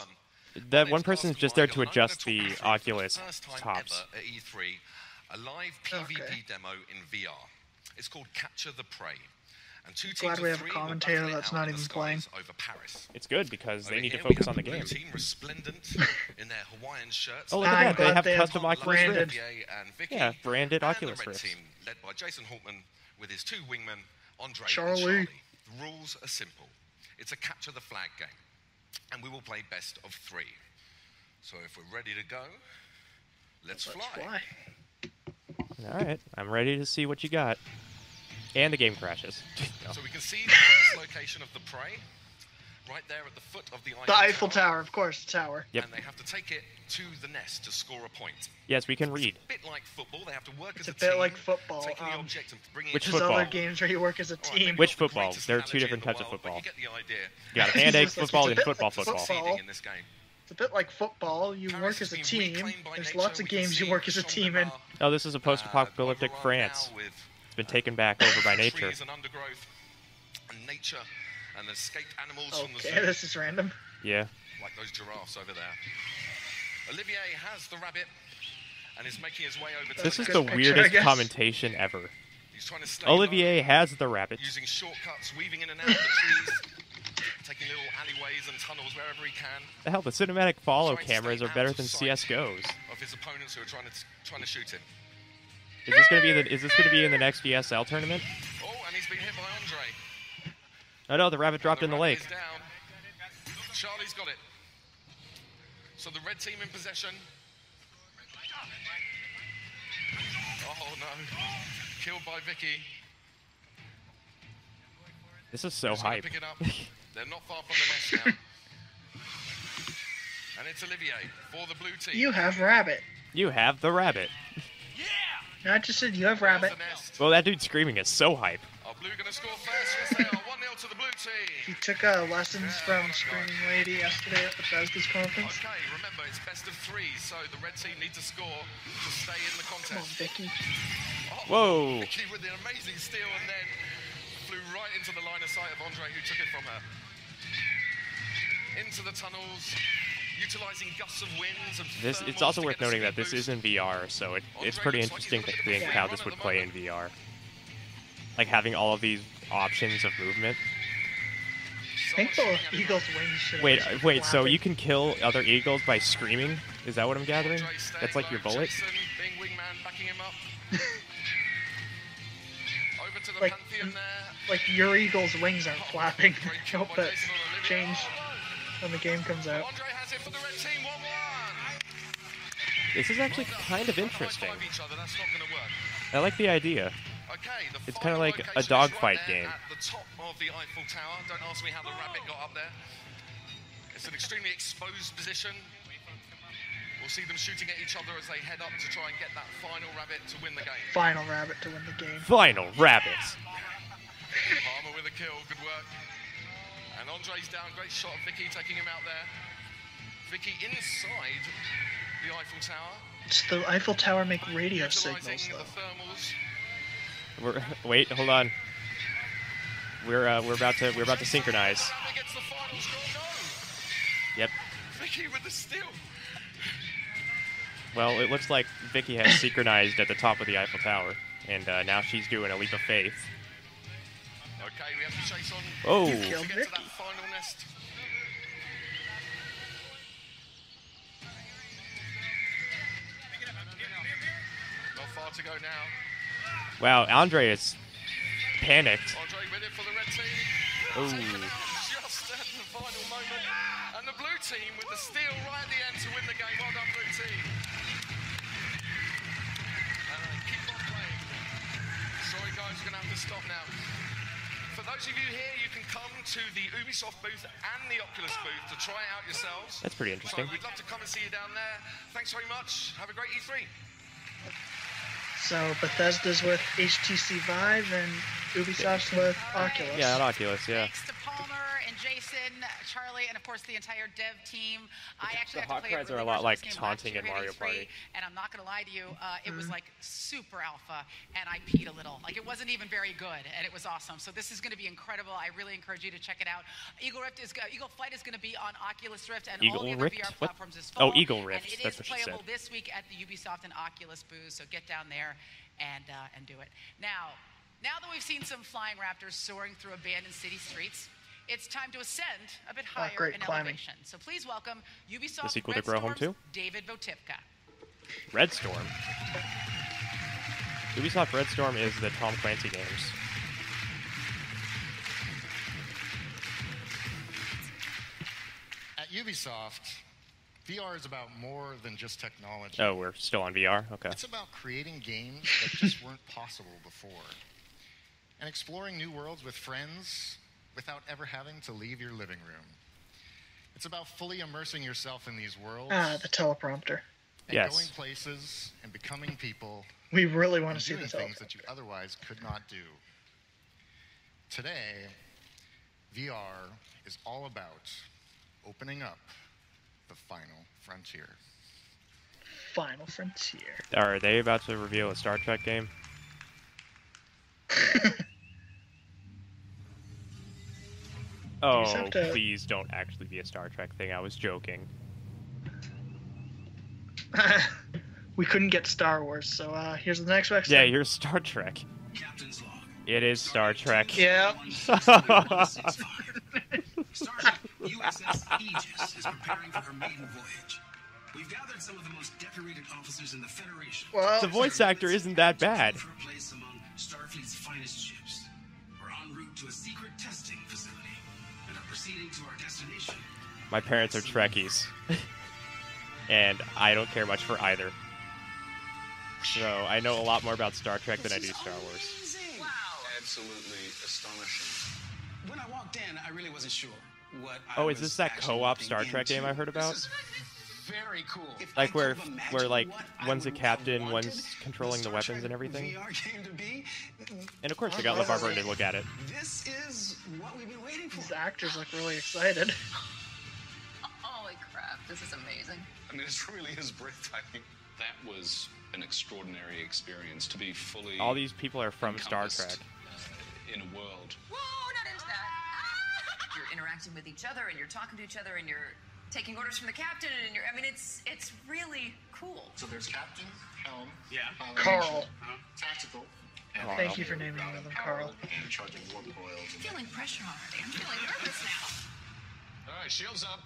that one person's just there to adjust the Oculus tops. ever at E3, a live PvP demo in VR. It's called Capture the Prey. And two Glad teams we have a three will commentator that's not even playing. Over Paris. It's good because they Over need to focus on the blue game. Team resplendent in their Hawaiian shirts. Oh, look at that. They have they have Oculus branded. Rift. Olivier and Vicky. Yeah, branded and Oculus the red team, led by Jason Holtman with his two wingmen, Andre Charlie. and Charlie. The rules are simple. It's a capture the flag game, and we will play best of three. So if we're ready to go, let's, Let's fly. fly. All right, I'm ready to see what you got. And the game crashes. So we can see the first location of the prey, right there at the foot of the Eiffel, The Eiffel Tower, of course, the tower. Yep. And they have to take it to the nest to score a point. Yes, we can read. A bit like football, they have to work It's as a a, bit team, like football. taking the Um, object and bringing Which it football? other games where you work as a team. Which football? There are two different types of football. You get the idea. You got a It's hand egg just like- football a and football like football. football. in this game. It's a bit like football. You Paris work as a team. There's nature. lots of We games you work as a team in. Oh, this is a post-apocalyptic Uh, France. with It's been taken back over by nature. trees and undergrowth and nature and escaped animals from the Okay, zoo. this is random. Yeah. like those giraffes over there. Olivier has the rabbit and is making his way over to This the is the picture, weirdest guess. commentation ever. He's trying to stay Olivier low, has the rabbit. using shortcuts, weaving in and out of the trees, taking little alleyways and tunnels wherever he can. The hell, the cinematic follow cameras are better than of sight CS:GOs. Of his opponents who are trying to trying to shoot him. Is this gonna be the? Is this gonna be in the next ESL tournament? Oh, and he's been hit by Andre. Oh no, the rabbit dropped in the lake. Charlie's got it. So the red team in possession. Oh no. Killed by Vicky. This is so Who's hype. Pick it up. They're not far from the nest now. and it's Olivier for the blue team. You have rabbit. You have the rabbit. I just said you have rabbit. Well, that dude screaming is so hype. Are blue gonna score first? Yes, they are. 1 0 to the blue team. He took uh, lessons from Screaming Lady yesterday at Bethesda's conference. Okay, remember it's best of three, so the red team need to score to stay in the Come on, contest. Vicky. Whoa. Vicky with an amazing steal and then flew right into the line of sight of Andre, who took it from her. Into the tunnels, utilizing gusts of winds and This it's also worth noting that speed this is in VR, so it, it's pretty interesting to think how this would play in VR. Like having all of these options of movement. I think the eagle's wings should Wait, have uh, wait. So you can kill other eagles by screaming? Is that what I'm gathering? That's like your bullet. Jason being wingman, backing him up. Over to the Like, Pantheon there. like your eagle's wings aren't flapping. I hope that change when the game comes out. Andre has it for the red team. 1 1. This is actually kind of interesting. Each other, that's not going to work. I like the idea. Okay, the It's kind of like a dogfight right game. At the top of the Eiffel Tower. Don't ask me how the rabbit got up there. It's an extremely exposed position. We'll see them shooting at each other as they head up to try and get that final rabbit to win the game. Final rabbit to win the game. Final rabbit. Palmer with a kill, good work. And Andre's down, great shot of Vicky taking him out there. Vicky inside the Eiffel Tower, Does the Eiffel Tower make radio signals though? thermals. We're wait, hold on. We're uh, we're about to we're about to synchronize. Rabbit gets the final score, no! Yep. Vicky with the steal. Well, it looks like Vicky has synchronized at the top of the Eiffel Tower, and uh, now she's doing a leap of faith. Okay, we have to chase on Oh. You killed to to go now. Wow, Andre is panicked. Andre with it for the red team. Ooh. Just at the final moment. And the blue team with the steal right at the end to win the game. Well done, blue team. They keep on playing. Sorry, guys, we're going to have to stop now. For those of you here, you can come to the Ubisoft booth and the Oculus booth to try it out yourselves. That's pretty interesting. So we'd love to come and see you down there. Thanks very much. Have a great E E3. So Bethesda's with HTC Vive and Ubisoft's with Oculus. Yeah, an Oculus, yeah. Thanks to Palmer and Jason, Charlie, and of course the entire dev team. I actually The got to play Rides a are a lot like taunting in Mario Party. And I'm not going to lie to you, uh, it was Mhm. like super alpha, and I peed a little. Like it wasn't even very good, and it was awesome. So this is going to be incredible. I really encourage you to check it out. Eagle Rift is go- Eagle Flight is going to be on Oculus Rift and all Eagle the other Rift? VR What? platforms this Oh. Eagle Rift. And it That's is what she playable said. this week at the Ubisoft and Oculus booth. So get down there and uh, and do it. Now, now that we've seen some flying raptors soaring through abandoned city streets. It's time to ascend a bit Oh, higher great in climbing. elevation. So please welcome Ubisoft The sequel to Red Grow Home Storm's 2? David Votypka. Red Storm. Ubisoft Red Storm is the Tom Clancy games. At Ubisoft, VR is about more than just technology. Oh, we're still on VR. Okay. It's about creating games that just weren't possible before. And exploring new worlds with friends without ever having to leave your living room. It's about fully immersing yourself in these worlds Ah, the teleprompter. and Yes. going places and becoming people We really want to see the doing things that you otherwise could not do. Today, VR is all about opening up the final frontier. Final frontier. Are they about to reveal a Star Trek game? oh, to- please don't actually be a Star Trek thing. I was joking. we couldn't get Star Wars, so uh, here's the next question. Yeah, you're Star Trek. It is Star Trek. Yeah. Starship USS Aegis is preparing for her maiden voyage. We've gathered some of the most decorated officers in the Federation. the voice actor isn't that bad. For a place among Starfleet's finest ships. We're en route to a secret testing My parents are Trekkies. and I don't care much for either. so I know a lot more about Star Trek than I do Star Wars. Wow. Absolutely astonishing. When I walked in, I really wasn't sure what. I Oh, is was this that co-op Star Trek game. I heard about? This is very cool. If Like I where where like one's a captain, one's controlling the Star weapons and everything. VR game to be, And of course, they got LeVar Burton to look at it. this is what we've been waiting for. These actors look really excited. Holy crap, this is amazing. I mean, it really is breathtaking. That was an extraordinary experience to be fully. All these people are from Star Trek. uh, in a world. Whoa, not into that. You're interacting with each other and you're talking to each other and you're taking orders from the captain and you're I mean it's it's really cool. So there's captain, helm, Yeah. pilot, Carl. tactical. and Thank you for naming one of them Carl. And charging warp coils. I'm feeling pressure already. I'm feeling nervous now. All right, shields up.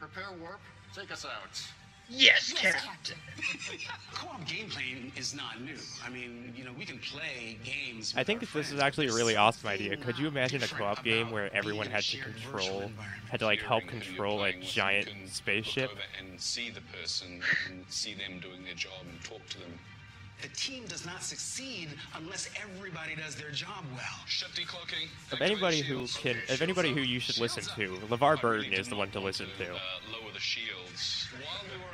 Prepare warp. Take us out. Yes, Captain. Co-op gameplay is not new. I mean, you know, we can play games. I think this is actually a really awesome idea. Could you imagine a co-op game where everyone had to control, had to like help control a giant spaceship? Look over and see the person and see them doing their job and talk to them. The team does not succeed unless everybody does their job well. Ship decloaking. If anybody who can, if anybody who you should listen to, LeVar Burton is the one to listen to. Uh, lower the shields. While we were under attack,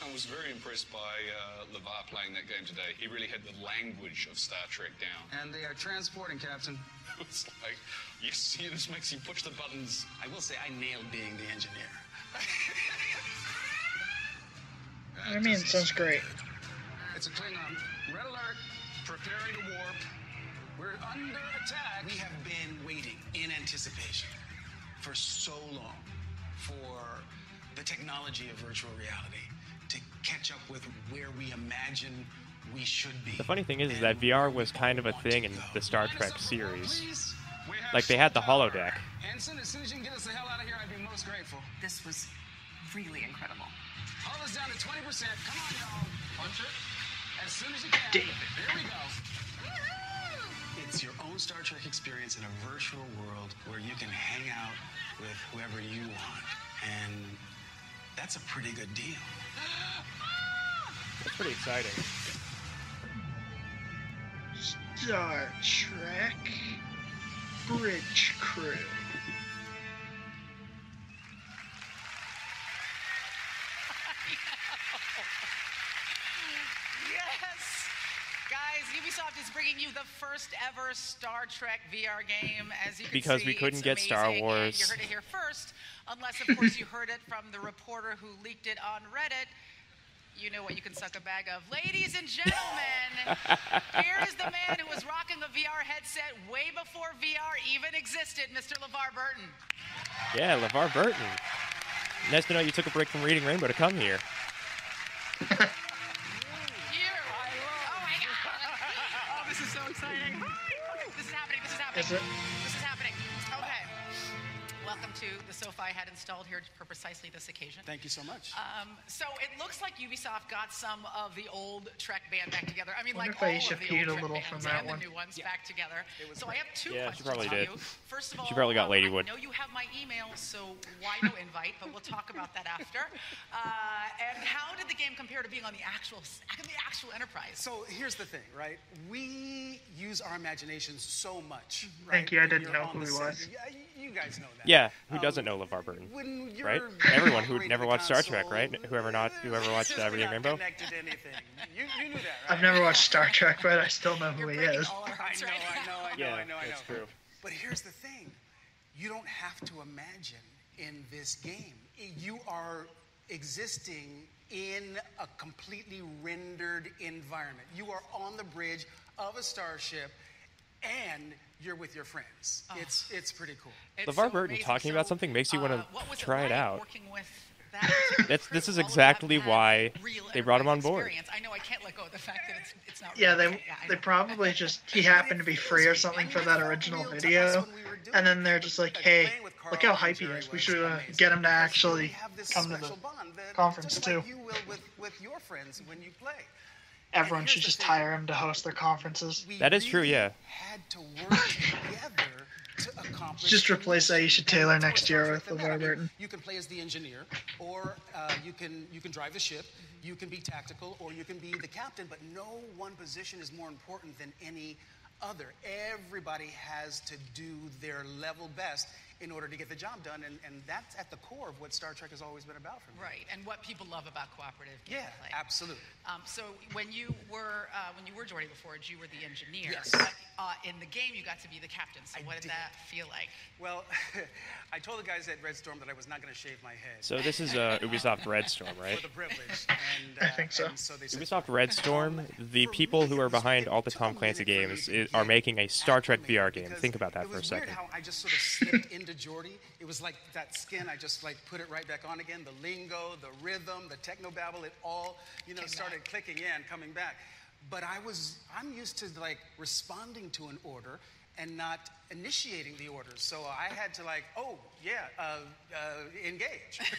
I was very impressed by uh, LeVar playing that game today. He really had the language of Star Trek down. And they are transporting, Captain. it's like, yes, yeah, this makes you push the buttons. I will say I nailed being the engineer. I mean, it sounds great. It's a Klingon. Red alert. Preparing to warp. We're under attack. We have been waiting in anticipation for so long for the technology of virtual reality to catch up with where we imagine we should be. The funny thing is, is that VR was kind of a thing in the Star Trek series. Like they had the holodeck. Ensign, as soon as you can get us the hell out of here, I'd be most grateful. This was really incredible. Hold us down to 20%. Come on, y'all. Punch it. As soon as you can. Damn. There we go. It's your own Star Trek experience in a virtual world where you can hang out with whoever you want. And that's a pretty good deal. That's pretty exciting. Star Trek Bridge Crew. Yes! Guys, Ubisoft is bringing you the first ever Star Trek VR game. As you can Because see, we couldn't it's get Star amazing, and Wars. you heard it here first, unless, of course, you heard it from the reporter who leaked it on Reddit. You know what you can suck a bag of. Ladies and gentlemen, here is the man who was rocking a VR headset way before VR even existed, Mr. LeVar Burton. Yeah, LeVar Burton. Nice to know you took a break from reading Rainbow to come here. Oh, oh, this is so exciting. Hi. This is happening. This is happening. Is it? This is happening. Okay. Welcome to the sofa I had installed here for precisely this occasion. Thank you so much. Um, so it looks like Ubisoft got some of the old Trek band back together. I mean, Wonder like if all of the peed old a Trek little bands from that and one. the new ones back together. So I have two Yeah, she questions probably for did. you. First of all, She probably got um, Ladywood. I know you have my email, so why no invite? But we'll talk about that after. Uh, and how did the game compare to being on the actual the actual Enterprise? So here's the thing, right? We use our imaginations so much. Right? Thank you, I didn't know who he was. Yeah, you guys know that. Yeah, who Um, doesn't know LeVar Burton? when you're Right? Everyone who never the watched Star Trek, right? Whoever not, whoever watched We're Everything not Rainbow. connected to anything. You, you knew that, right? I've never watched Star Trek, but I still know who he is. I know, I know, I know, I Yeah, know, I know. that's true. But here's the thing you don't have to imagine in this game. You are existing in a completely rendered environment. You are on the bridge of a starship and you're with your friends. It's it's pretty cool. LeVar Burton talking about something makes you want to try it out. Working with That's this is exactly why they brought him on board. experience. I know I can't let go of the fact that it's it's not. Yeah, real. they they probably just he happened to be free or something for that original video, and then they're just like, hey, look how hype he is. We should uh, get him to actually come to the conference too. you will with, with your friends when you play. Everyone should just hire him to host their conferences. That is true, yeah. Had to work together to accomplish. Just replace Aisha Taylor next year with Something LeVar that. I mean, Burton. You can play as the engineer, or uh, you can you can drive the ship. You can be tactical, or you can be the captain. But no one position is more important than any other. Everybody has to do their level best in order to get the job done, and, and that's at the core of what Star Trek has always been about for me. Right, and what people love about cooperative Yeah, gameplay. absolutely. Um, so when you were uh, when you were Geordi before, you were the engineer. Yes. But uh, in the game, you got to be the captain. So what did, did. that feel like? Well, I told the guys at Red Storm that I was not going to shave my head. So this is uh, Ubisoft Red Storm, right? For the privilege. And, uh, I think so. and so they said, Ubisoft Red Storm, the people who are behind all the Tom Clancy games i are making a Star Trek VR game. Think about that for a was weird second. how I just sort of slipped into Geordi. It was like that skin. I just like put it right back on again. The lingo, the rhythm, the technobabble, it all you know started clicking in, coming back. But I was I'm used to like responding to an order and not initiating the orders. So I had to like, oh yeah, uh, uh, engage.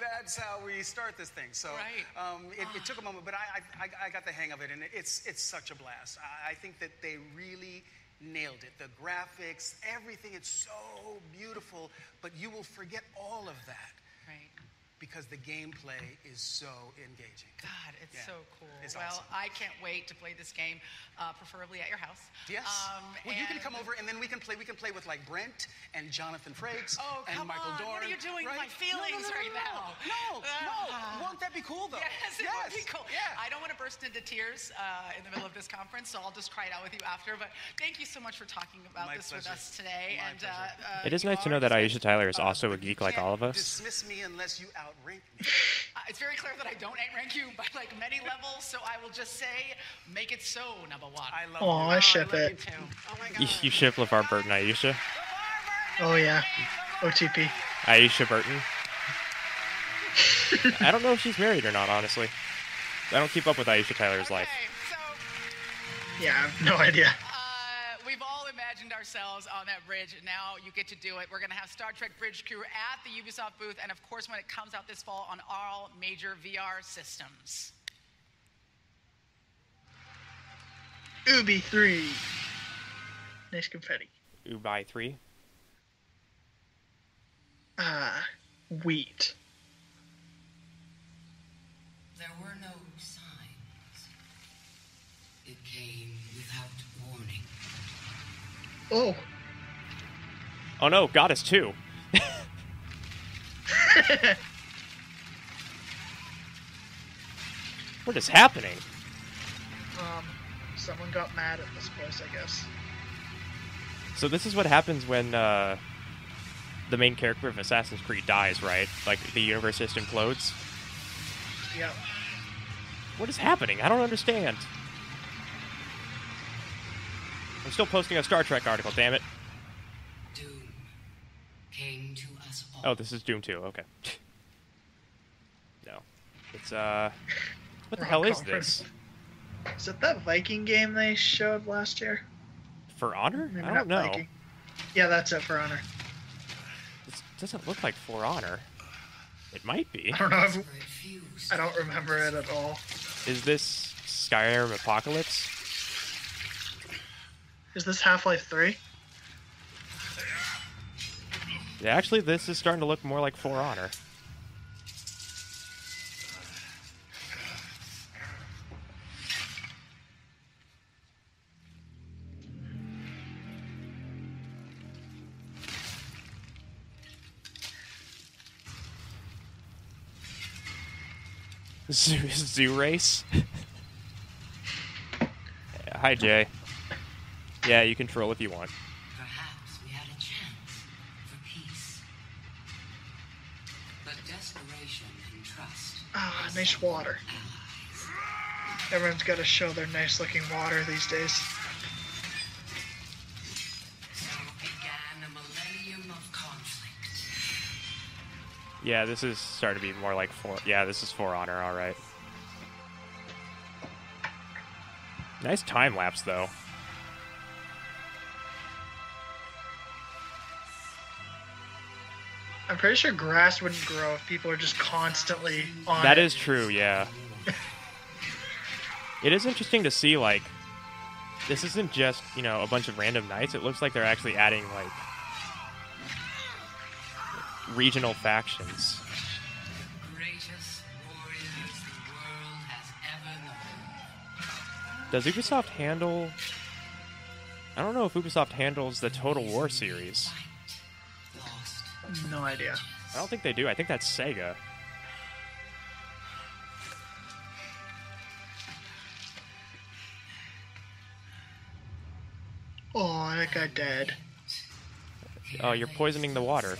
That's how we start this thing. So um, it, it took a moment, but I, I, I got the hang of it, and it's it's such a blast. I, I think that they really nailed it. The graphics, everything, it's so beautiful, but you will forget all of that. Right. Because the gameplay is so engaging. God, it's Yeah. so cool. It's well, awesome. I can't wait to play this game, uh, preferably at your house. Yes. Um, well, you can come over and then we can play. We can play with like Brent and Jonathan Frakes Oh, and come Michael on. Dorn. What are you doing to right? my feelings no, no, no, right no, now? No, no. Ah. Won't that be cool though? Yes, it would be cool. Yeah. I don't want to burst into tears uh, in the middle of this conference, so I'll just cry it out with you after. But thank you so much for talking about My this with us today. My and uh, uh, It is nice to know that Aisha Tyler is also a geek like all of us. Dismiss me unless you outrank me. Uh, it's very clear that I don't rank you by like many levels, so I will just say, make it so, number one. I love Aw, I ship love it. You too. Oh my You, you ship LeVar Burton, Aisha. Oh yeah, OTP. Aisha Burton. I don't know if she's married or not, honestly. I don't keep up with Aisha Tyler's life. Yeah, I have no idea. Uh, we've all imagined ourselves on that bridge, and now you get to do it. We're going to have Star Trek Bridge Crew at the Ubisoft booth, and of course, when it comes out this fall on all major VR systems. Ubi three. Nice confetti. Ubi 3. Ah, wheat. There were no signs. It came without warning. Oh. Oh no, Goddess too. what is happening? Um, someone got mad at this place, I guess. So this is what happens when uh, the main character of Assassin's Creed dies, right? Like the universe just implodes. Yep. What is happening? I don't understand. I'm still posting a Star Trek article, damn it. Doom came to us all. Oh, this is Doom 2, okay. no. It's, uh. What the Wrong hell is this? Is it that Viking game they showed last year? For Honor? Maybe I don't know. Viking. Yeah, that's it for Honor. This doesn't look like For Honor. It might be. I don't know. If, I don't remember it at all. Is this Skyrim Apocalypse? Is this Half Life Three? Yeah, actually, this is starting to look more like For Honor. Zoo, zoo race. Hi, Jay. Yeah, you can troll if you want. Perhaps we had a chance for peace. But desperation and trust. Ah, nice water. Everyone's got to show their nice looking water these days. So began a millennium of conflict. Yeah, this is starting to be more like for. Yeah, this is For Honor. All right. Nice time lapse though. I'm pretty sure grass wouldn't grow if people are just constantly on That it. is true. Yeah. it is interesting to see like This isn't just you know a bunch of random knights. It looks like they're actually adding like regional factions. Greatest warriors the world has ever known. Does Ubisoft handle? I don't know if Ubisoft handles the Total War series. No idea. I don't think they do. I think that's Sega. Oh, that guy dead. Oh, you're poisoning the water.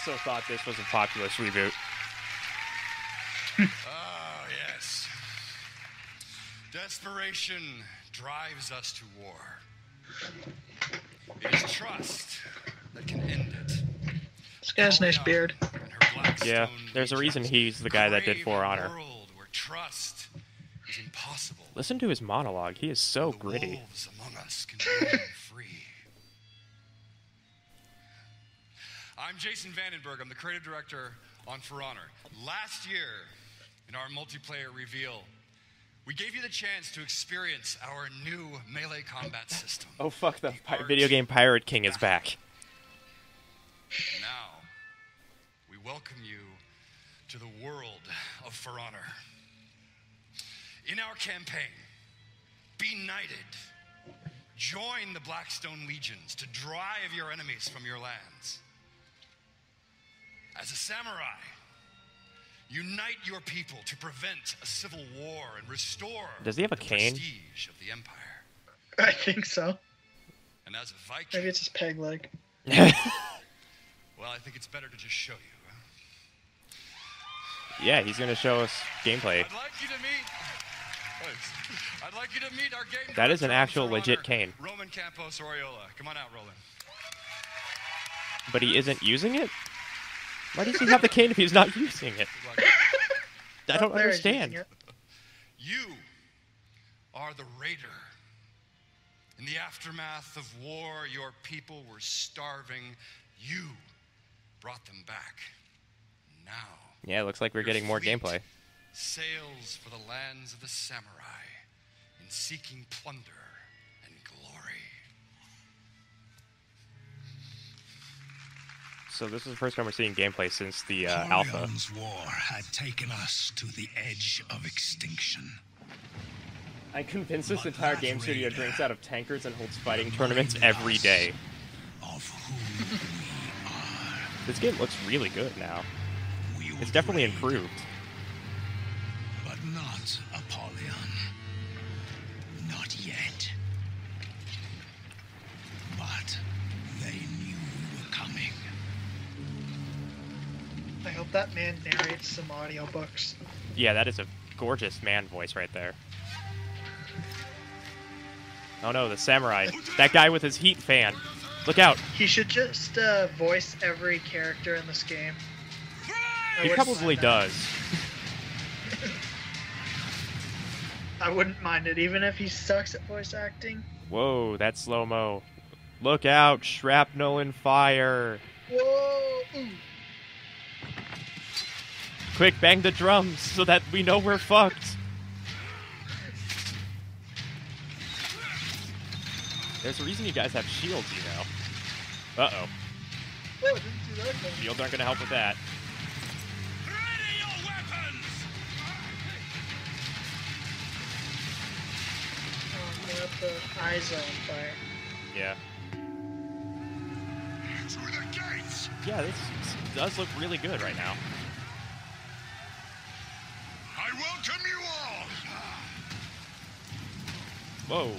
Also thought this was a populist reboot. Ah, yes. Desperation drives us to war. It is trust that can end it. this guy's nice beard. Yeah, there's a reason he's the guy that did For Honor. World where trust is impossible. Listen to his monologue. He is so gritty. Jason VandenBerghe. I'm the creative director on For Honor. Last year, in our multiplayer reveal, we gave you the chance to experience our new melee combat system. Oh fuck, the pi- video game Pirate King is back. Now, we welcome you to the world of For Honor. In our campaign, be knighted. Join the Blackstone Legions to drive your enemies from your lands. As a samurai, unite your people to prevent a civil war and restore Does he have a the cane? prestige of the empire. I think so. And as a Viking, Maybe it's his peg leg. well, I think it's better to just show you. Yeah, he's gonna show us gameplay. I'd like you to meet. I'd like you to meet our game. That is an director actual For legit Honor, cane. Roman Campos Oriola. Come on out, Roland. But he isn't using it? Why does he have the cane if he's not using it? I don't there he's using understand. You are the raider. In the aftermath of war, your people were starving. You brought them back. Now Yeah, it looks like we're getting more gameplay. sails for the lands of the samurai in seeking plunder So this is the first time we're seeing gameplay since the uh, alpha. Apollyon's war had taken us to the edge of extinction. I convinced this entire game studio drinks out of tankers and holds fighting tournaments every day. This game looks really good now. It's definitely improved. But not that man narrates some audiobooks. Yeah, that is a gorgeous man voice right there. Oh no, the samurai. That guy with his heat fan. Look out. He should just uh, voice every character in this game. I He probably does. I wouldn't mind it, even if he sucks at voice acting. Whoa, that's slow mo. Look out, shrapnel and fire. Whoa! Ooh. Quick, bang the drums so that we know we're fucked. There's a reason you guys have shields, you know. Uh oh. Whoa, didn't see that coming. Shields aren't gonna help with that. Oh, the eyes on fire. Yeah. Through the gates! Yeah, this does look really good right now. Welcome you all! Whoa.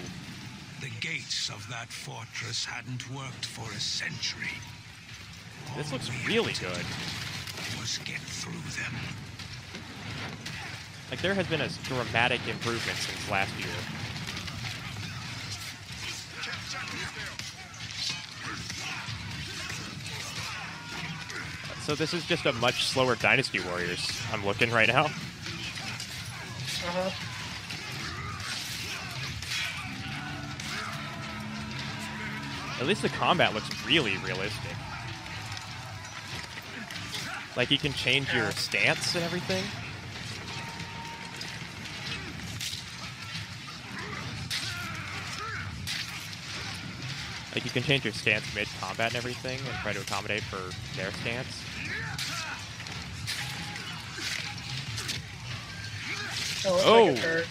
The gates of that fortress hadn't worked for a century. This looks really good. Must get through them. Like there has been a dramatic improvement since last year. So this is just a much slower Dynasty Warriors. I'm looking right now. Uh-huh. At least the combat looks really realistic. Like you can change your stance and everything. Like you can change your stance mid combat and everything and try to accommodate for their stance. Oh, Oh, like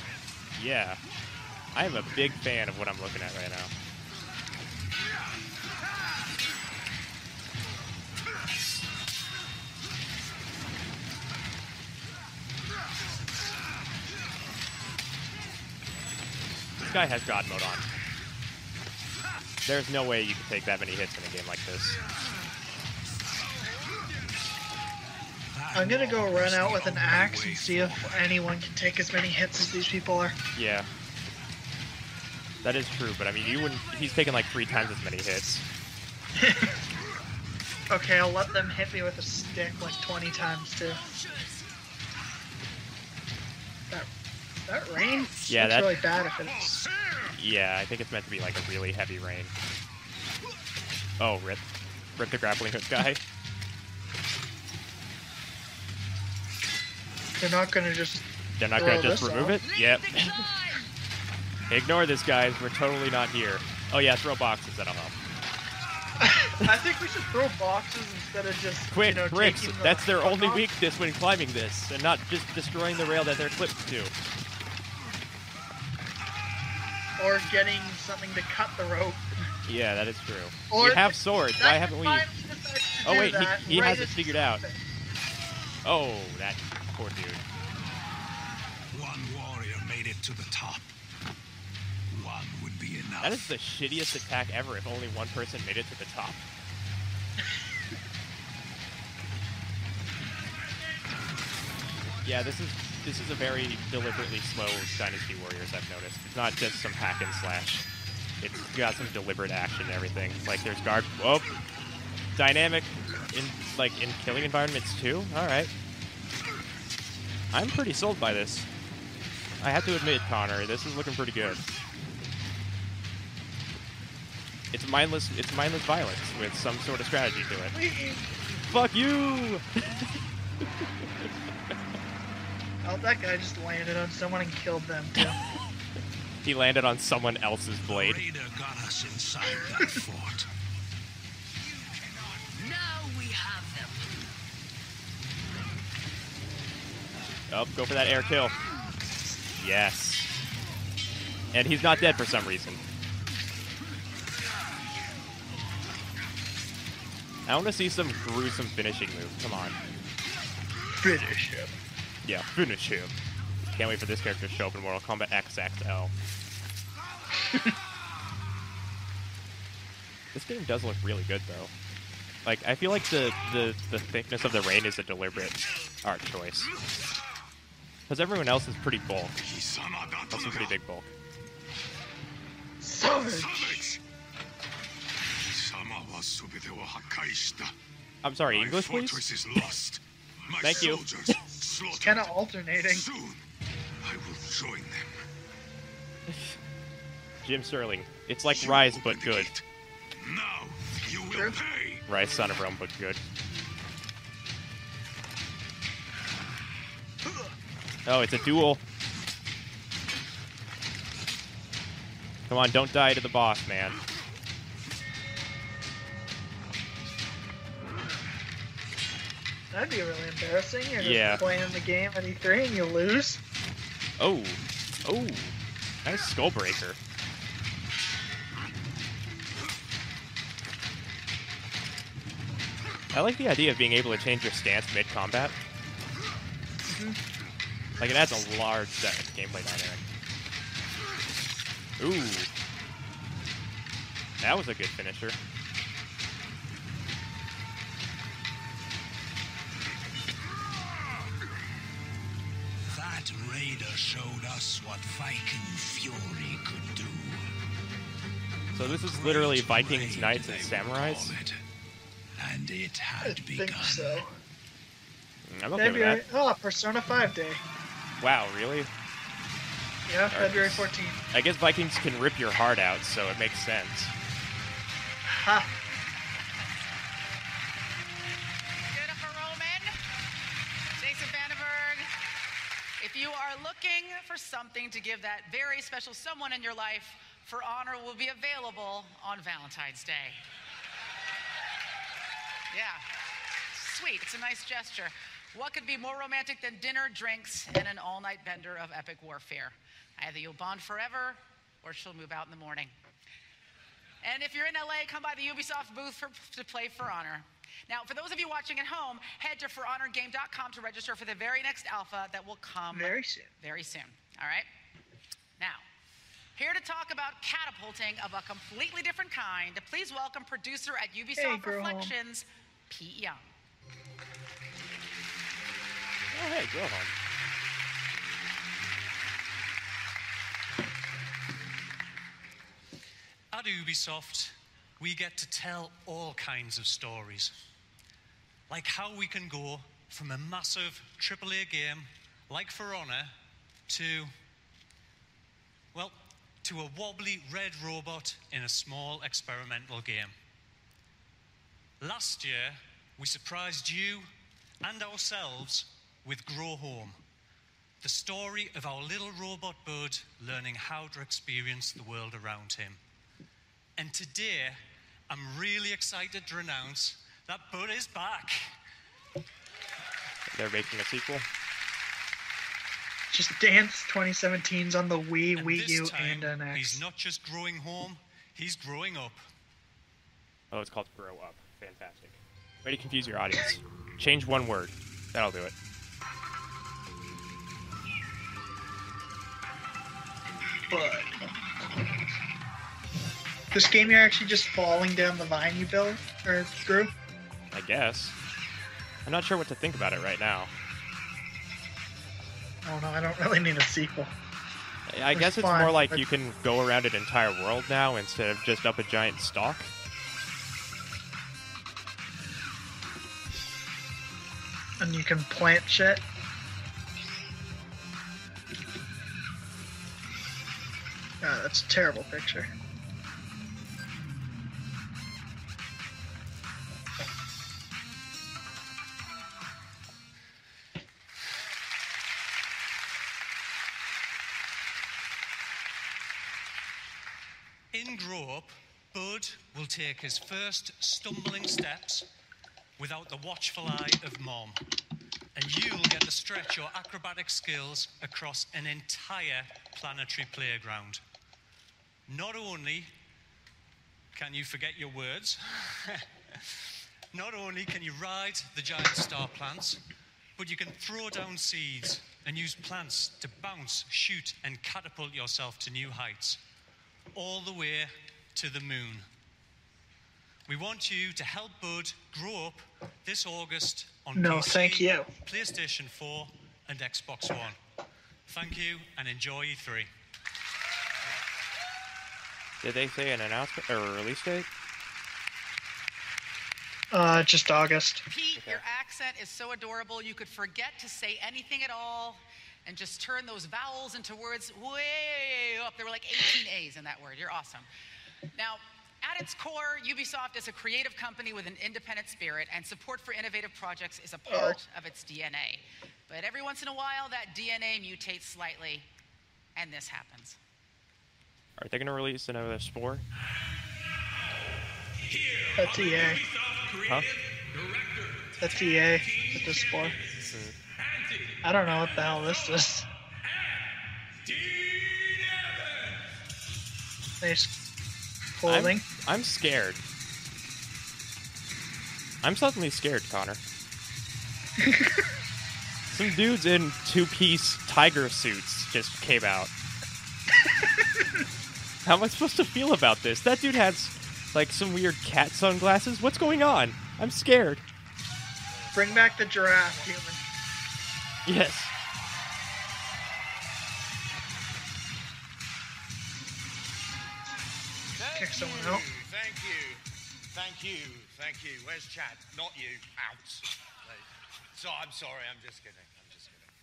yeah. I am a big fan of what I'm looking at right now. This guy has God mode on. There's no way you can take that many hits in a game like this. I'm gonna go run out with an axe and see if anyone can take as many hits as these people are. Yeah. That is true, but I mean, you wouldn't. He's taken like three times as many hits. Okay, I'll let them hit me with a stick like 20 times too. That, that rain Yeah, looks that- really bad if it's. Yeah, I think it's meant to be like a really heavy rain. Oh, rip. Rip the grappling hook guy. They're not gonna just. They're not gonna just remove out. it? Yep. Ignore this, guys. We're totally not here. Oh yeah, throw boxes. That'll help. I think we should throw boxes instead of just. Quick, you know, bricks. the That's their only off. weakness when climbing this, and not just destroying the rail that they're clipped to. Or getting something to cut the rope. Yeah, that is true. Or we have swords. Why haven't we? fine, we decided to Oh wait, he, he right has it figured out. Oh, that poor dude. One warrior made it to the top. One would be enough. That is the shittiest attack ever. If only one person made it to the top. Yeah, this is this is a very deliberately slow Dynasty Warriors. I've noticed. It's not just some hack and slash. It's got some deliberate action and everything. Like there's guard. Oh, dynamic in like in killing environments too. All right. I'm pretty sold by this. I have to admit, Connor, this is looking pretty good. It's mindless. It's mindless violence with some sort of strategy to it. Fuck you! Oh, that guy just landed on someone and killed them too. He landed on someone else's blade. Raider got us inside that fort. Now we have them. Oh, go for that air kill. Yes. And he's not dead for some reason. I want to see some gruesome finishing move. Come on. Finish him. Yeah, finish him. Can't wait for this character to show up in Mortal Kombat XXL. this game does look really good, though. Like, I feel like the, the, the thickness of the rain is a deliberate art choice. Because everyone else is pretty bulk. That's a pretty big bulk. Savage! I'm sorry, English, please? Thank you. kind of alternating. Soon, I will join them. Jim Sterling. It's like Ryse, but good. Now you will pay. Ryse, son of Rome, but good. Oh, it's a duel. Come on, don't die to the boss, man. That'd be really embarrassing. You're just Yeah. playing the game at E3 and you lose. Oh, oh, nice skull breaker. I like the idea of being able to change your stance mid combat. Mm-hmm. Like, it adds a large gameplay dynamic. Ooh. That was a good finisher. That raider showed us what Viking fury could do. So this is literally Vikings, knights, and samurais. It. And it had I begun. So. Mm, I'm okay with be that. Oh, Persona 5 Day. Wow, really? Yeah, February 14th. I guess Vikings can rip your heart out, so it makes sense. Ha! Jennifer Roman, Jason VandenBerghe. If you are looking for something to give that very special someone in your life, For Honor will be available on Valentine's Day. Yeah. Sweet. It's a nice gesture. What could be more romantic than dinner, drinks, and an all night bender of epic warfare? Either you'll bond forever or she'll move out in the morning. And if you're in LA, come by the Ubisoft booth for, to play For Honor. Now, for those of you watching at home, head to forhonorgame.com to register for the very next alpha that will come Very soon. Very soon. All right? Now, here to talk about catapulting of a completely different kind, please welcome producer at Ubisoft home. Reflections, Pete Young. Oh, hey, go home. At Ubisoft, we get to tell all kinds of stories. Like how we can go from a massive AAA game like For Honor to, well, to a wobbly red robot in a small experimental game. Last year, we surprised you and ourselves with Grow Home, the story of our little robot bud learning how to experience the world around him. And today, I'm really excited to announce that Bud is back. They're making a sequel. Just Dance 2017's on the Wii, And Wii this U, time, and NX. He's not just growing home, he's growing up. Oh, it's called Grow Up. Fantastic. Way to confuse your audience. Change one word. That'll do it. But this game, you're actually just falling down the vine you built or grew. I guess. I'm not sure what to think about it right now. Oh no, I don't really need a sequel. I It's guess it's fine, more like but- you can go around an entire world now instead of just up a giant stalk. And you can plant shit. Ah, that's a terrible picture. In Grow Up, Bud will take his first stumbling steps without the watchful eye of Mom. And you'll get to stretch your acrobatic skills across an entire planetary playground. Not only can you forget your words, not only can you ride the giant star plants, but you can throw down seeds and use plants to bounce, shoot, and catapult yourself to new heights all the way to the moon. We want you to help Bud grow up this August on No, PC, thank you. PlayStation 4, and Xbox One. Thank you and enjoy E E3. Did they say an announcement or a release date? Uh, just August. Pete, your accent is so adorable, you could forget to say anything at all and just turn those vowels into words way up. There were like 18 A's in that word. You're awesome. Now, at its core, Ubisoft is a creative company with an independent spirit, and support for innovative projects is a part of its DNA. But every once in a while, that DNA mutates slightly, and this happens. Are they going to release another Spore? That's EA. Huh? That's EA at this point. I don't know what the hell this is. Nice I'm, clothing. I'm scared. I'm suddenly scared, Connor. Some dudes in two-piece tiger suits just came out. How am I supposed to feel about this? That dude has like some weird cat sunglasses. What's going on? I'm scared. Bring back the giraffe, human. Yes. Thank Kick someone you, out. Thank you. Thank you. Thank you. Where's Chad? Not you. Out. So I'm sorry. I'm just kidding. I'm just kidding.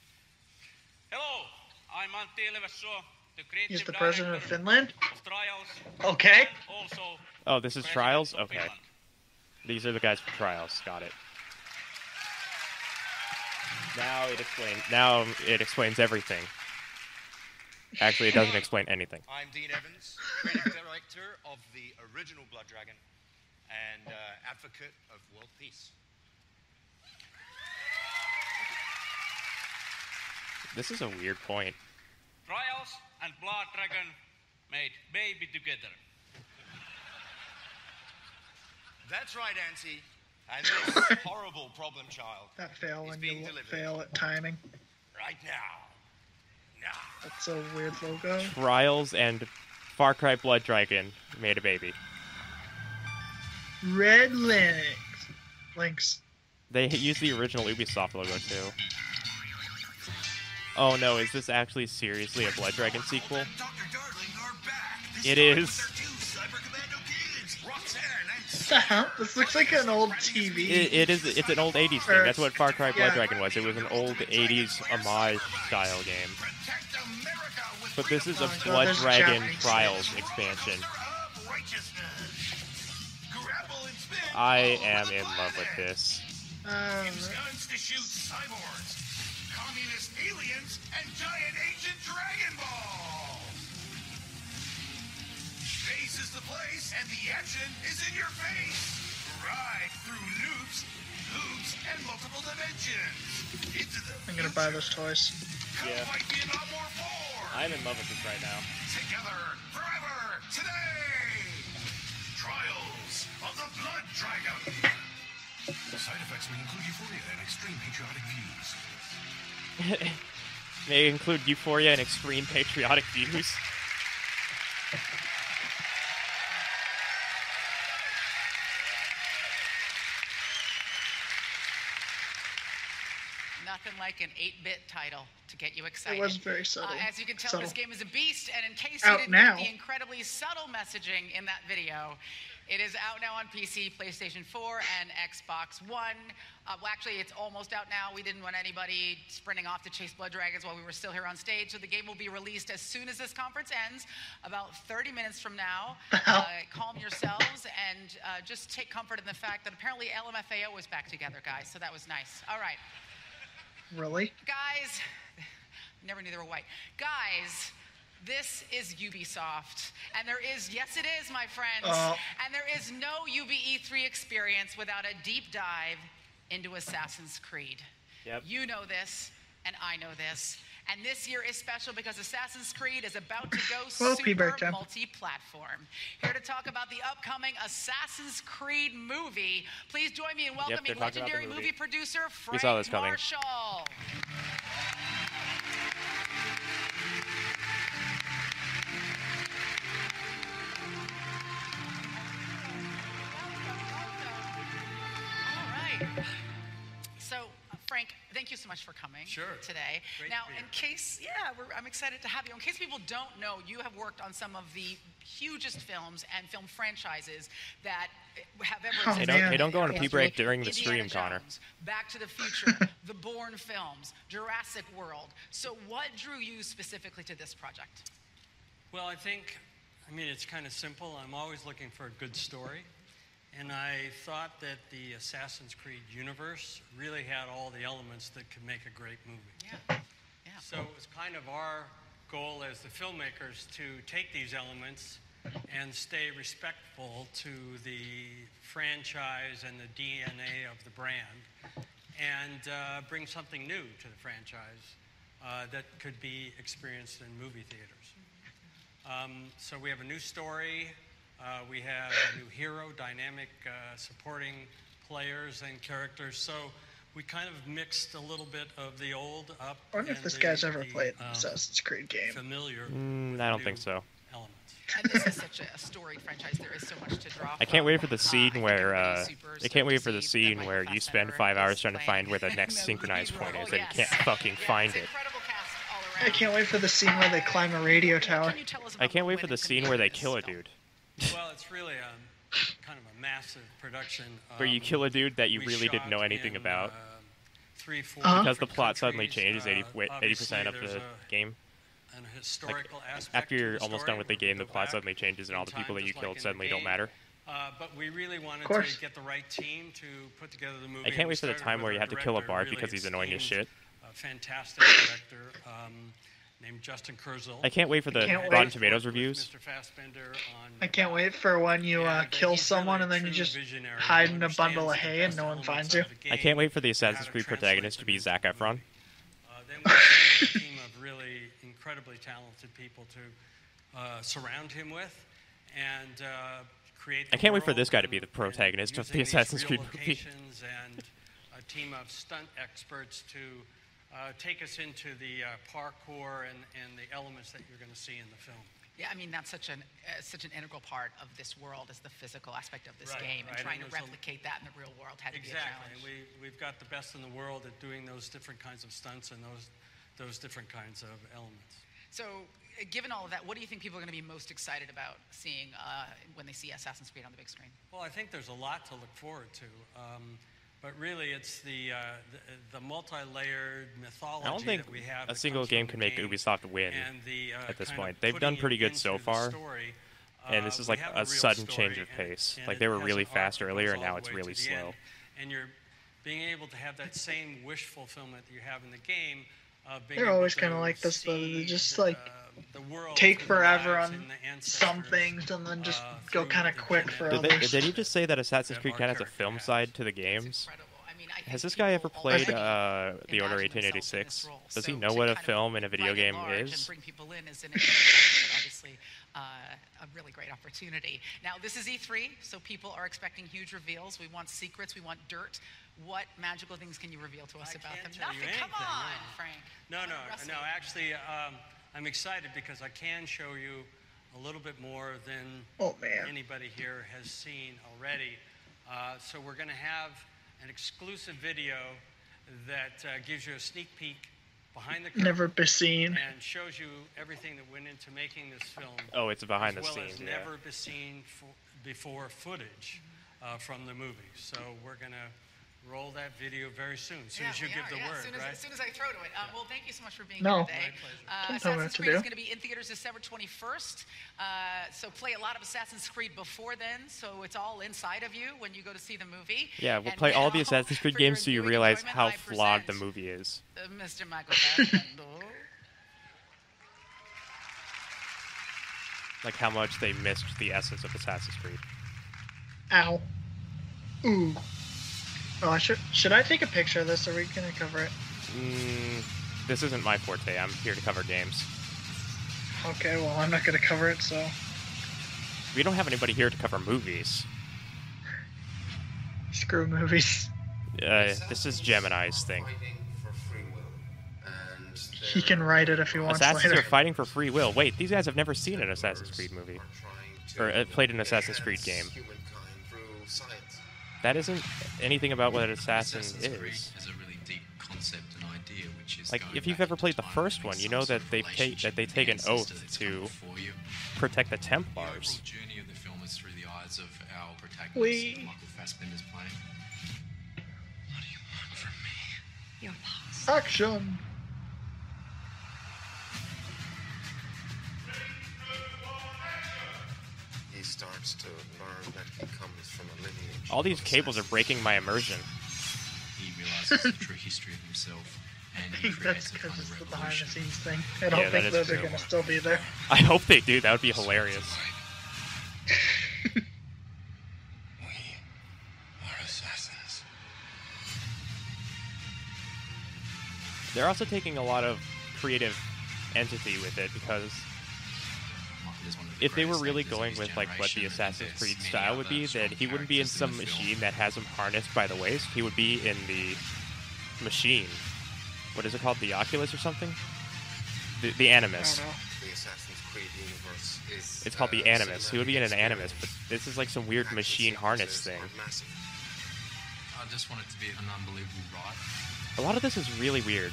Hello. I'm Antti Ilvessuo. He's the president of Finland. Okay. Oh, this is Trials? Okay. These are the guys from Trials. Got it. Now it explains. Now it explains everything. Actually, it doesn't explain anything. I'm Dean Evans, creative director of the original Blood Dragon and uh, advocate of world peace. This is a weird point. Trials and Blood Dragon made baby together. That's right, Antti. And this horrible problem child That fail is when being you delivered fail at timing. right now. That's a weird logo. Trials and Far Cry Blood Dragon made a baby. Red Linux. Lynx. They use the original Ubisoft logo too. Oh no, is this actually seriously a Blood Dragon sequel? It is. What? This looks like an old TV. It, it is. It's an old '80s thing. That's what Far Cry Blood yeah. Dragon was. It was an old '80s homage style game. But this is a Oh my God, Blood there's Dragon Japanese Trials expansion. I am in love with this. Uh, communist aliens, and giant ancient Dragon Balls. Space is the place, and the action is in your face. Ride through loops, loops, and multiple dimensions. Into the I'm gonna buy those toys. Yeah. fight Vietnam War 4. I'm in love with this right now. Together, forever, today. Trials of the Blood Dragon. Side effects may include euphoria and extreme patriotic views. May include Euphoria and extreme patriotic views. Nothing like an 8-bit title to get you excited. It was very subtle. Uh, as you can tell, Subtle. this game is a beast, and in case Out you didn't now. get the incredibly subtle messaging in that video, it is out now on PC, PlayStation 4, and Xbox One. Uh, well, actually, it's almost out now. We didn't want anybody sprinting off to chase blood dragons while we were still here on stage, so the game will be released as soon as this conference ends, about 30 minutes from now. Uh, calm yourselves and uh, just take comfort in the fact that apparently LMFAO is back together, guys. So that was nice. All right. Really? Guys, never knew they were white. Guys, this is Ubisoft. And there is, yes, it is, my friends. Oh. And there is no UBE3 experience without a deep dive into Assassin's Creed. Yep. You know this, and I know this. And this year is special because Assassin's Creed is about to go Well, super multi-platform. Here to talk about the upcoming Assassin's Creed movie. Please join me in welcoming they're talking about the legendary movie. movie producer We Frank saw this coming. Marshall. So much for coming Sure. today. Great now, to in case, yeah, we're, I'm excited to have you. In case people don't know, you have worked on some of the hugest films and film franchises that have ever Oh, Hey, don't, hey, don't go on a pee break during the Indiana stream, Connor. Jones, Back to the Future, the Bourne films, Jurassic World. So, what drew you specifically to this project? Well, I think, I mean, it's kind of simple. I'm always looking for a good story. And I thought that the Assassin's Creed universe really had all the elements that could make a great movie. Yeah. Yeah. So it was kind of our goal as the filmmakers to take these elements and stay respectful to the franchise and the DNA of the brand and uh, bring something new to the franchise uh, that could be experienced in movie theaters. Um, so we have a new story. Uh, we have a new hero, dynamic uh, supporting players and characters. So we kind of mixed a little bit of the old up. I wonder if this the- guy's ever the, played an um, Assassin's Creed game. Familiar. Mm, I don't think so. And this is such a, a storied franchise. There is so much to draw I can't from. wait for the Uh, scene where uh, I can't wait for the scene where you spend five hours trying to find where the next synchronized point is and Yes. can't fucking find it. I can't wait for the scene where they climb a radio tower. I can't wait for the scene where they kill a dude. Well, it's really a kind of a massive production. Where you Um, kill a dude that you really didn't know anything in, about. uh, three, four Because the plot suddenly changes 80, uh, 80% of the a- game. an Like, aspect after you're almost story done with the game, the plot back suddenly changes and all the people that you just killed like in the suddenly don't matter. Uh, but we really wanted to get the right team to put together the movie. I can't wait for the time where you have to kill a director, Bard really because he's annoying as shit. A fantastic director um, named Justin Kurzel. I can't wait for the can't Rotten. Tomatoes reviews. Mr. Fassbender on I can't wait for when you uh, kill someone and then you just hide in a bundle of hay and no one finds you. I can't wait for the Assassin's Creed protagonist to be Zac Efron. Uh, then we assembled a team of really incredibly talented people to uh, surround him with and uh, create. I can't wait for this guy to be the protagonist of the Assassin's Creed movie. locations and a team of stunt experts to uh, take us into the uh, parkour and, and the elements that you're going to see in the film. Yeah, I mean that's such an uh, such an integral part of this world is the physical aspect of this Right, game, right, and trying and to there's a- replicate that in the real world had to be a challenge. And we, we've got the best in the world at doing those different kinds of stunts and those, those different kinds of elements. So, uh, given all of that, what do you think people are going to be most excited about seeing uh, when they see Assassin's Creed on the big screen? Well, I think there's a lot to look forward to. Um, but really, it's the, uh, the, the multi-layered mythology I don't think that we have. a single game can make Ubisoft win and the, uh, at this point. They've done pretty good so far. story. And Uh, this is like have a sudden change of pace. and Like they were really fast earlier, and now it's really the end. slow. And you're being able to have that same wish fulfillment that you have in the game. Of being They're always kind of like this, though. They just like the world take forever on and the ancestors, some things and then just uh, go kind of quick for Did, they, others. did you just say that Assassin's Creed kind of has a film side to the games? Has this guy ever played uh, The Order 1886? Does he know what a film and a video game is? and bring people in is an interesting, but obviously uh, a really great opportunity. Now, this is E3, so people are expecting huge reveals. We want secrets, we want dirt. What magical things can you reveal to us about them? tell you Nothing. Come on, no. Frank. No, no, wrestle no. Actually, um, I'm excited because I can show you a little bit more than Oh, man. anybody here has seen already. Uh, so we're going to have an exclusive video that uh, gives you a sneak peek behind the curtain Never be seen. and shows you everything that went into making this film. Oh, it's behind as the well scenes, As yeah. never be seen fo- before footage uh, from the movie. So we're going to roll that video very soon, as soon Yeah, as you give are, the yeah, word, as soon as, right? as soon as I throw to it. Um, well, thank you so much for being No. here today. My pleasure. Uh, Don't tell me what Assassin's Creed is going to be in theaters December 21st. Uh, so play a lot of Assassin's Creed before then, so it's all inside of you when you go to see the movie. Yeah, we'll And play all the Assassin's Creed games so you realize how flawed the movie is. uh, Mr. Michael Fassbender. Like how much they missed the essence of Assassin's Creed. Ow. Ooh. Oh, I should should I take a picture of this? Or are we gonna cover it? Mm, this isn't my forte. I'm here to cover games. Okay, well I'm not gonna cover it, so We don't have anybody here to cover movies. screw movies. Uh, this is Gemini's thing. He can write it if he wants Assassins later. are fighting for free will. Wait, these guys have never seen an Assassin's Creed movie. Or uh, played an Assassin's Creed game. That isn't anything about what an assassin Assassin's is. has a really deep concept and idea, which is Like, if you've ever played the first one, you know that they take that they take an oath to protect the The overall Templars. the film is through the eyes of our protagonist, We- Michael Fassbender's playing. Your. Action. He starts to learn that he All these cables are breaking my immersion. He realizes the true history of himself, that's because it's the behind the scenes thing. I don't Yeah, think those are gonna still be there. I hope they do. That would be hilarious. we Are assassins. They're also taking a lot of creative entity with it because if they were really going with like what the Assassin's Creed style would be, then he wouldn't be in some machine that has him harnessed by the waist. He would be in the machine. What is it called? The Oculus or something? The, the Animus. The Assassin's Creed universe is. It's called the uh, Animus. He would be in an Animus, but this is like some weird machine harness thing. I just want it to be an unbelievable ride. A lot of this is really weird.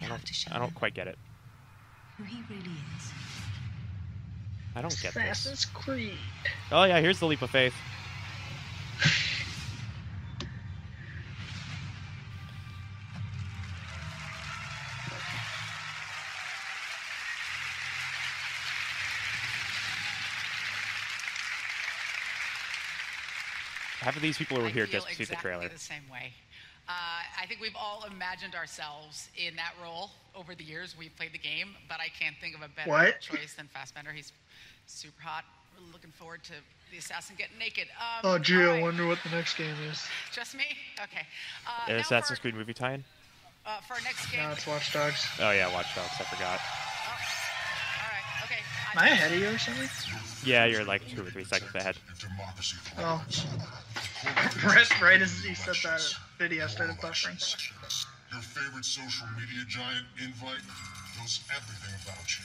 I don't, I don't quite get it. Who he really is. I don't get this. Assassin's Creed. Oh yeah, here's the leap of faith. Half of these people were I here just to see the exactly trailer. the same way. Uh, I think we've all imagined ourselves in that role over the years we've played the game, but I can't think of a better What? choice than Fassbender. He's super hot. Really looking forward to the assassin getting naked. Um, Oh, gee, I right. wonder what the next game is. Just me? Okay. Uh, Assassin's Creed movie tie-in? uh, for our next game. No, it's Watch Dogs. Oh yeah, Watch Dogs. I forgot. All right. Okay. Am I ahead of you or something? Yeah, you're like two or three seconds ahead. Oh. right, right as he said that, video started buffering. Your favorite social media giant, Invite, knows everything about you.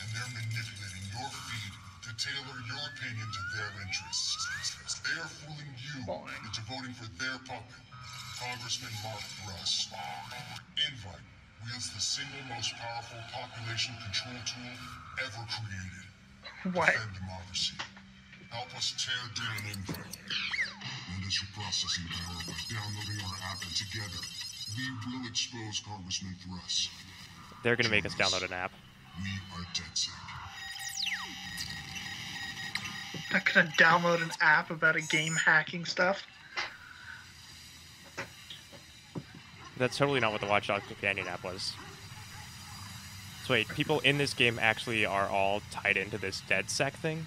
And they're manipulating your feed to tailor your opinion to their interests. They are fooling you into voting for their puppet, Congressman Mark Russ. Invite wields the single most powerful population control tool ever created. What? Defend democracy. Help us tear down Invite. Lend us your processing power by downloading our app and together, we will expose Congressman Russ. They're gonna make us download an app. We are DedSec. Not gonna download an app about a game hacking stuff. That's totally not what the Watch Dogs companion app was. So wait, people in this game actually are all tied into this DedSec thing?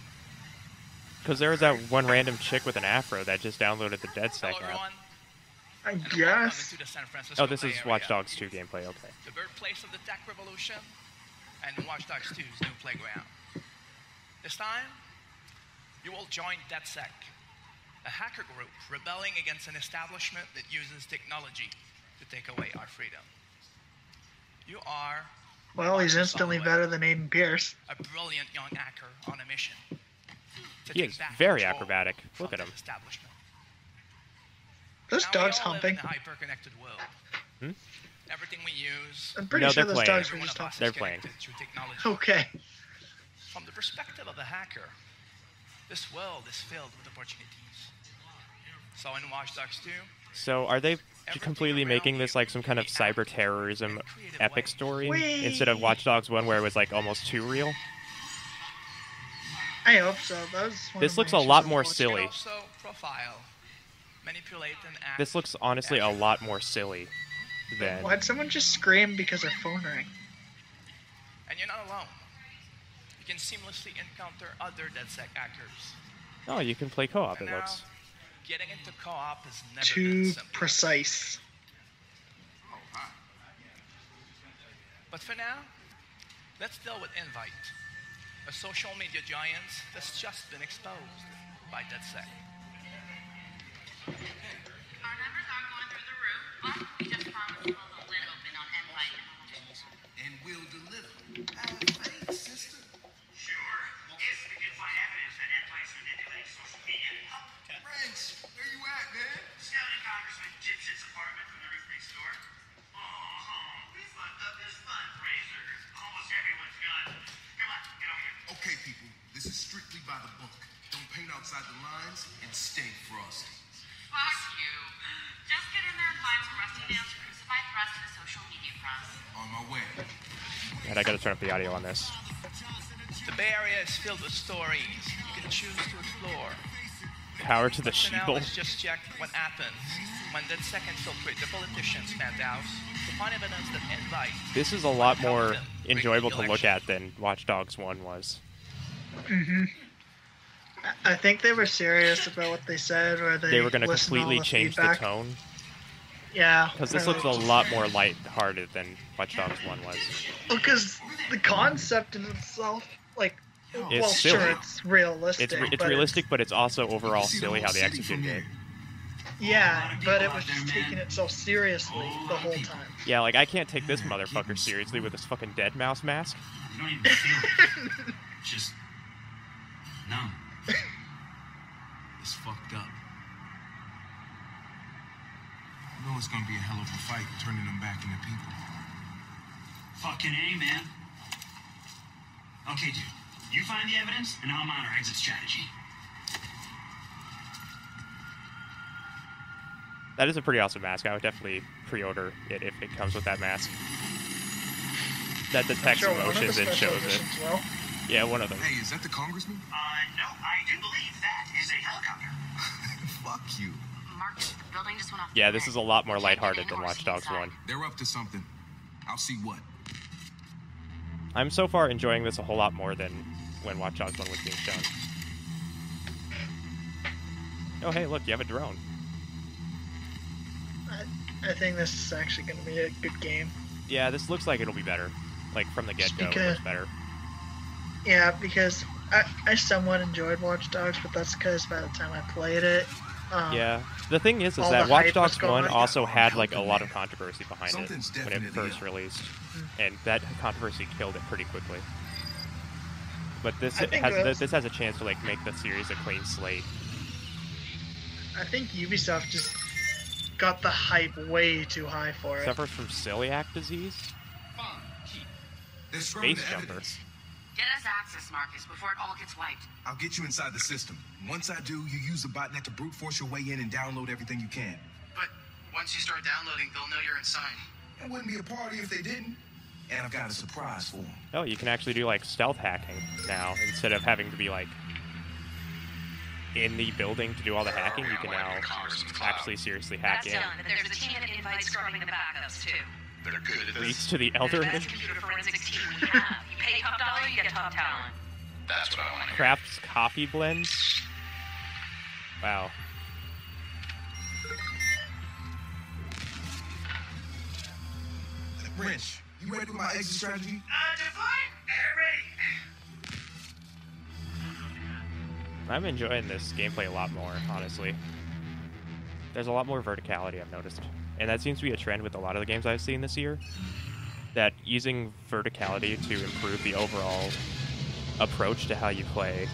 Because there was that one random chick with an afro that just downloaded the DedSec app. I guess. to the San Francisco Oh, this Bay is Watch Dogs 2 gameplay, okay. the birthplace of the tech revolution, and Watch Dogs 2's new playground. This time, you will join DedSec, a hacker group rebelling against an establishment that uses technology to take away our freedom. You are Well, he's instantly better than Aiden Pearce. a brilliant young hacker on a mission. To He take is back very acrobatic. Look at him. Establishment. Those Now, dogs humping. Live in a hyper-connected world. Hmm? Everything we use. I'm pretty No, sure those playing. dogs were every one just of talking. They're playing. connected through technology. Okay. From the perspective of the hacker, this world is filled with opportunities. So in Watch Dogs 2, So are they completely making this like some kind of cyber terrorism epic story Whee! instead of Watch Dogs 1 where it was like almost too real? I hope so. That was one This of looks a lot more silly. also profile, manipulate, and act. This looks honestly a lot more silly than Why'd someone just scream because their phone rang? And you're not alone. You can seamlessly encounter other DedSec hackers. Oh, you can play co-op And it now, looks. getting into co-op has never Too simple. precise. But for now, let's deal with Invite, a social media giant that's just been exposed by DedSec. Our numbers are going through the roof, And I gotta turn up the audio on this. The Bay Area is filled with stories you can choose to explore. Power to the For sheeple. let's just check what happens when DedSec infiltrate the politicians' penthouse to find evidence that Invite This is a lot more enjoyable to look at than Watch Dogs 1 was. hmm I think they were serious about what they said, or they They were gonna listened to all completely the change the tone. Yeah. Because this looks a lot more light-hearted than Watch Dogs 1 was. Because the concept in itself, like, It's well, silly. sure, it's realistic. It's, re- it's but realistic, but it's also overall silly how they executed it. Yeah, but it was just taking it so seriously the whole time. Yeah, like I can't take this motherfucker seriously with this fucking dead mouse mask. You don't even feel it. Just numb. It's fucked up. You know it's gonna be a hell of a fight turning them back into people. Fucking A, man. Okay, dude. You find the evidence, and I'll mount our exit strategy. That is a pretty awesome mask. I would definitely pre-order it if it comes with that mask. That detects Sure, one of the emotions and shows it. editions will. Yeah, one of them. Hey, is that the congressman? Uh, no, I do believe that is a helicopter. Fuck you. Marcus, the building just went off. Yeah, this is a lot more lighthearted than Watch Dogs 1. They're up to something. I'll see what. I'm so far enjoying this a whole lot more than when Watch Dogs 1 was being shown. Oh, hey, look, you have a drone. I I think this is actually going to be a good game. Yeah, this looks like it'll be better. Like, from the get-go, it looks better. Yeah, because I, I somewhat enjoyed Watch Dogs, but that's because by the time I played it, um, Yeah. The thing is, is that the Watch Dogs 1 on. also had, like, a lot of controversy behind Something's it when it definitely first up. released. And that controversy killed it pretty quickly. But this has that's- this has a chance to like make the series a clean slate. I think Ubisoft just got the hype way too high for it. Suffers from celiac disease. They're Space the jumper. evidence. Get us access, Marcus, before it all gets wiped. I'll get you inside the system. Once I do, you use the botnet to brute force your way in and download everything you can. But once you start downloading, they'll know you're inside. It wouldn't be a party if they didn't. And I've got a surprise for them. Oh, you can actually do like stealth hacking now instead of having to be like in the building to do all the hacking. You can now actually seriously hack That's in. done, there's a team at Invite scrubbing the backups, too. They're good at Leads to the elderly. Best computer forensics team we have. You pay top dollar, you get top talent. That's what I want to hear. Crafts coffee blends. Wow. Wrench, you ready with my exit strategy? I'm enjoying this gameplay a lot more, honestly. There's a lot more verticality I've noticed. And that seems to be a trend with a lot of the games I've seen this year. That using verticality to improve the overall approach to how you play.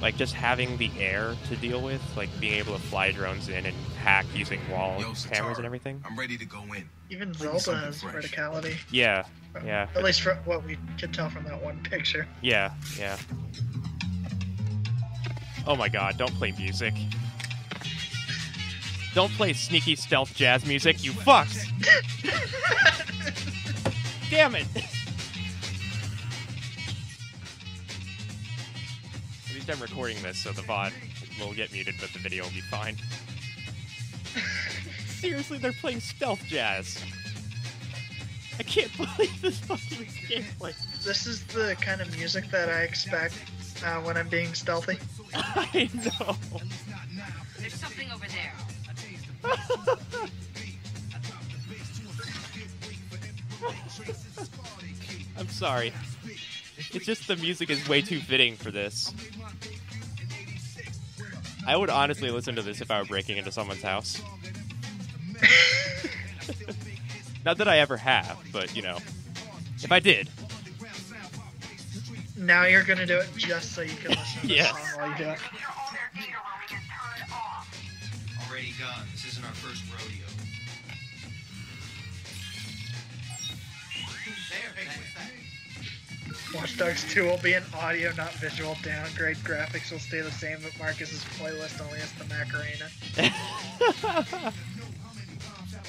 Like just having the air to deal with, like being able to fly drones in and hack using wall Yo, cameras and everything. I'm ready to go in. Even Zelda has fresh. verticality. Yeah, yeah. At least from what we could tell from that one picture. Yeah, yeah. Oh my god, don't play music. Don't play sneaky stealth jazz music, you fucks! Damn it! At least I'm recording this, so the VOD will get muted, but the video will be fine. Seriously, they're playing stealth jazz. I can't believe this fucking gameplay. This is the kind of music that I expect uh, when I'm being stealthy. I know. There's something over there. I'm sorry. It's just the music is way too fitting for this. I would honestly listen to this if I were breaking into someone's house. Not that I ever have, but you know, if I did, Now you're gonna do it just so you can listen to the song while you do it. Already gone. This isn't our first rodeo. Watch Dogs 2 will be an audio, not visual downgrade. Graphics will stay the same, but Marcus's playlist only has the Macarena.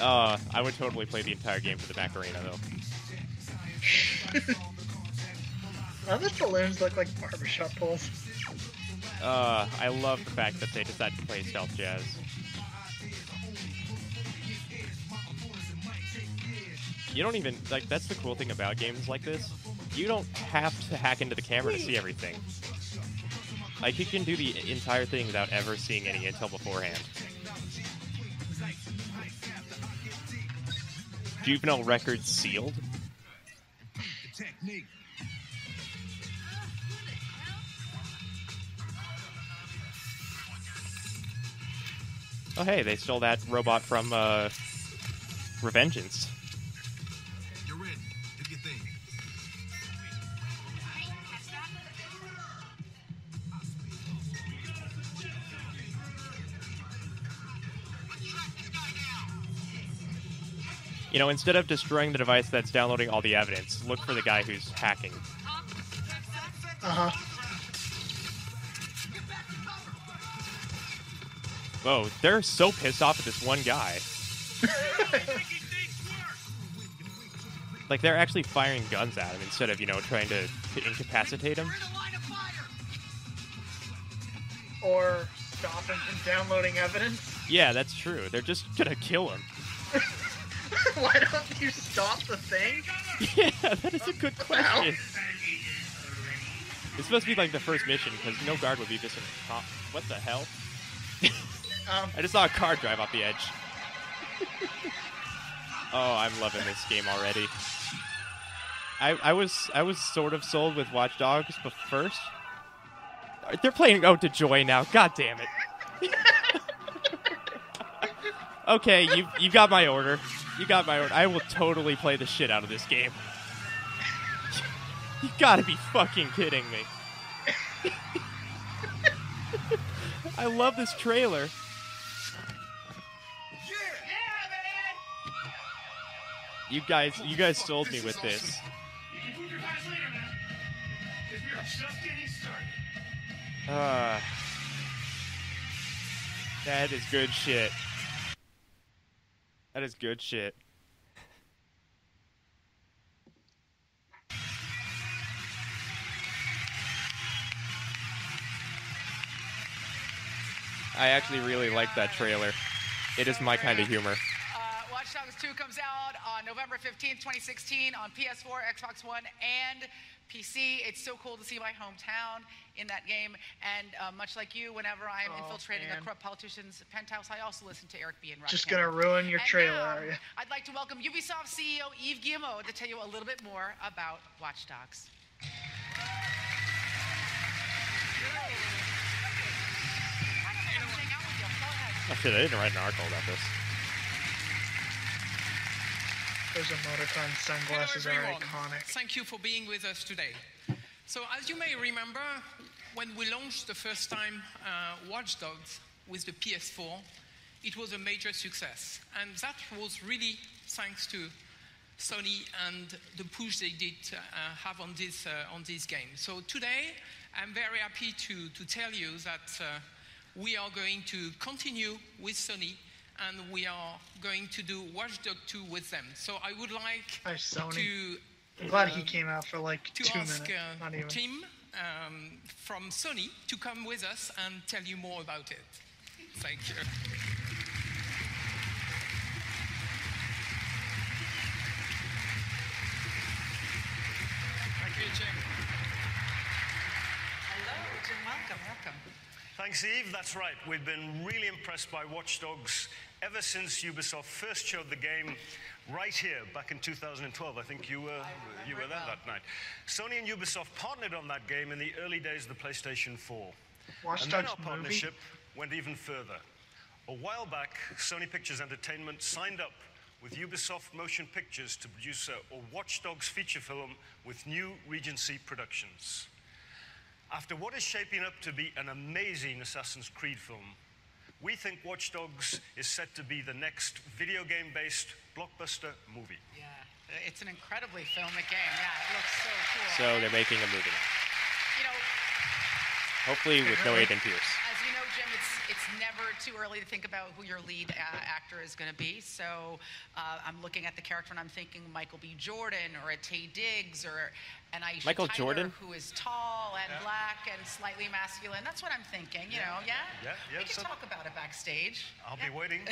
uh, I would totally play the entire game for the Macarena though. Now those balloons look like barbershop poles. Uh, I love the fact that they decided to play stealth jazz. You don't even like. That's the cool thing about games like this. You don't have to hack into the camera to see everything. Like you can do the entire thing without ever seeing any intel beforehand. Juvenile records sealed. Oh hey, they stole that robot from uh, Revengeance. You know, instead of destroying the device that's downloading all the evidence, look for the guy who's hacking. Uh huh. Whoa, they're so pissed off at this one guy. like they're actually firing guns at him instead of you know trying to, to incapacitate him. Or stop him from downloading evidence. Yeah, that's true. They're just gonna kill him. Why don't you stop the thing? Yeah, that is a good question. It's supposed to be like the first mission because no guard would be missing. What the hell? Um, I just saw a car drive off the edge. oh, I'm loving this game already. I, I was I was sort of sold with Watch Dogs, but first they're playing out to joy now. God damn it. okay, you you got my order. You got my order. I will totally play the shit out of this game. You gotta be fucking kidding me. I love this trailer. You guys, you guys sold me with this. Uh, that is good shit. That is good shit. I actually really like that trailer. It is my kind of humor. Uh, Watch Dogs 2 comes out on November 15th, 2016 on PS4, Xbox One, and PC. It's so cool to see my hometown in that game. And uh, much like you, whenever I'm Oh, infiltrating man. a corrupt politician's penthouse, I also listen to Eric B. and Rob Just gonna ruin your And trailer, now, are you? I'd like to welcome Ubisoft CEO Yves Guillemot to tell you a little bit more about Watch Dogs. Oh shit, I didn't write an article about this. Those emoticon sunglasses are everyone. iconic. Thank you for being with us today. So, as you may remember, when we launched the first time uh, Watch Dogs with the PS4, it was a major success. And that was really thanks to Sony and the push they did uh, have on this, uh, on this game. So, today, I'm very happy to, to tell you that uh, we are going to continue with Sony and we are going to do Watchdog 2 with them. So I would like Hi, Sony. to I'm glad he uh, came out for like to two ask minutes. uh, Not even. Tim um, from Sony to come with us and tell you more about it. Thank you. Thank you, Jim. Hello, Jim. Welcome, welcome. Thanks, Yves. That's right. We've been really impressed by Watch Dogs ever since Ubisoft first showed the game right here back in 2012. I think you were you were there that night. Sony and Ubisoft partnered on that game in the early days of the PlayStation 4. Watch and then our movie? partnership went even further. A while back, Sony Pictures Entertainment signed up with Ubisoft Motion Pictures to produce a, a Watch Dogs feature film with new Regency Productions. After what is shaping up to be an amazing Assassin's Creed film, we think Watch Dogs is set to be the next video game based blockbuster movie. Yeah, it's an incredibly filmic game. Yeah, it looks so cool. So they're making a movie. You know, Hopefully with no Aiden Pearce. As you know, Jim, it's it's never too early to think about who your lead uh, actor is going to be. So uh, I'm looking at the character and I'm thinking Michael B. Jordan or a Taye Diggs or an Aisha Michael Tyler, Jordan? who is tall and black and slightly masculine. That's what I'm thinking. You know, yeah. Yeah, yeah, We can so- talk about it backstage. I'll be waiting.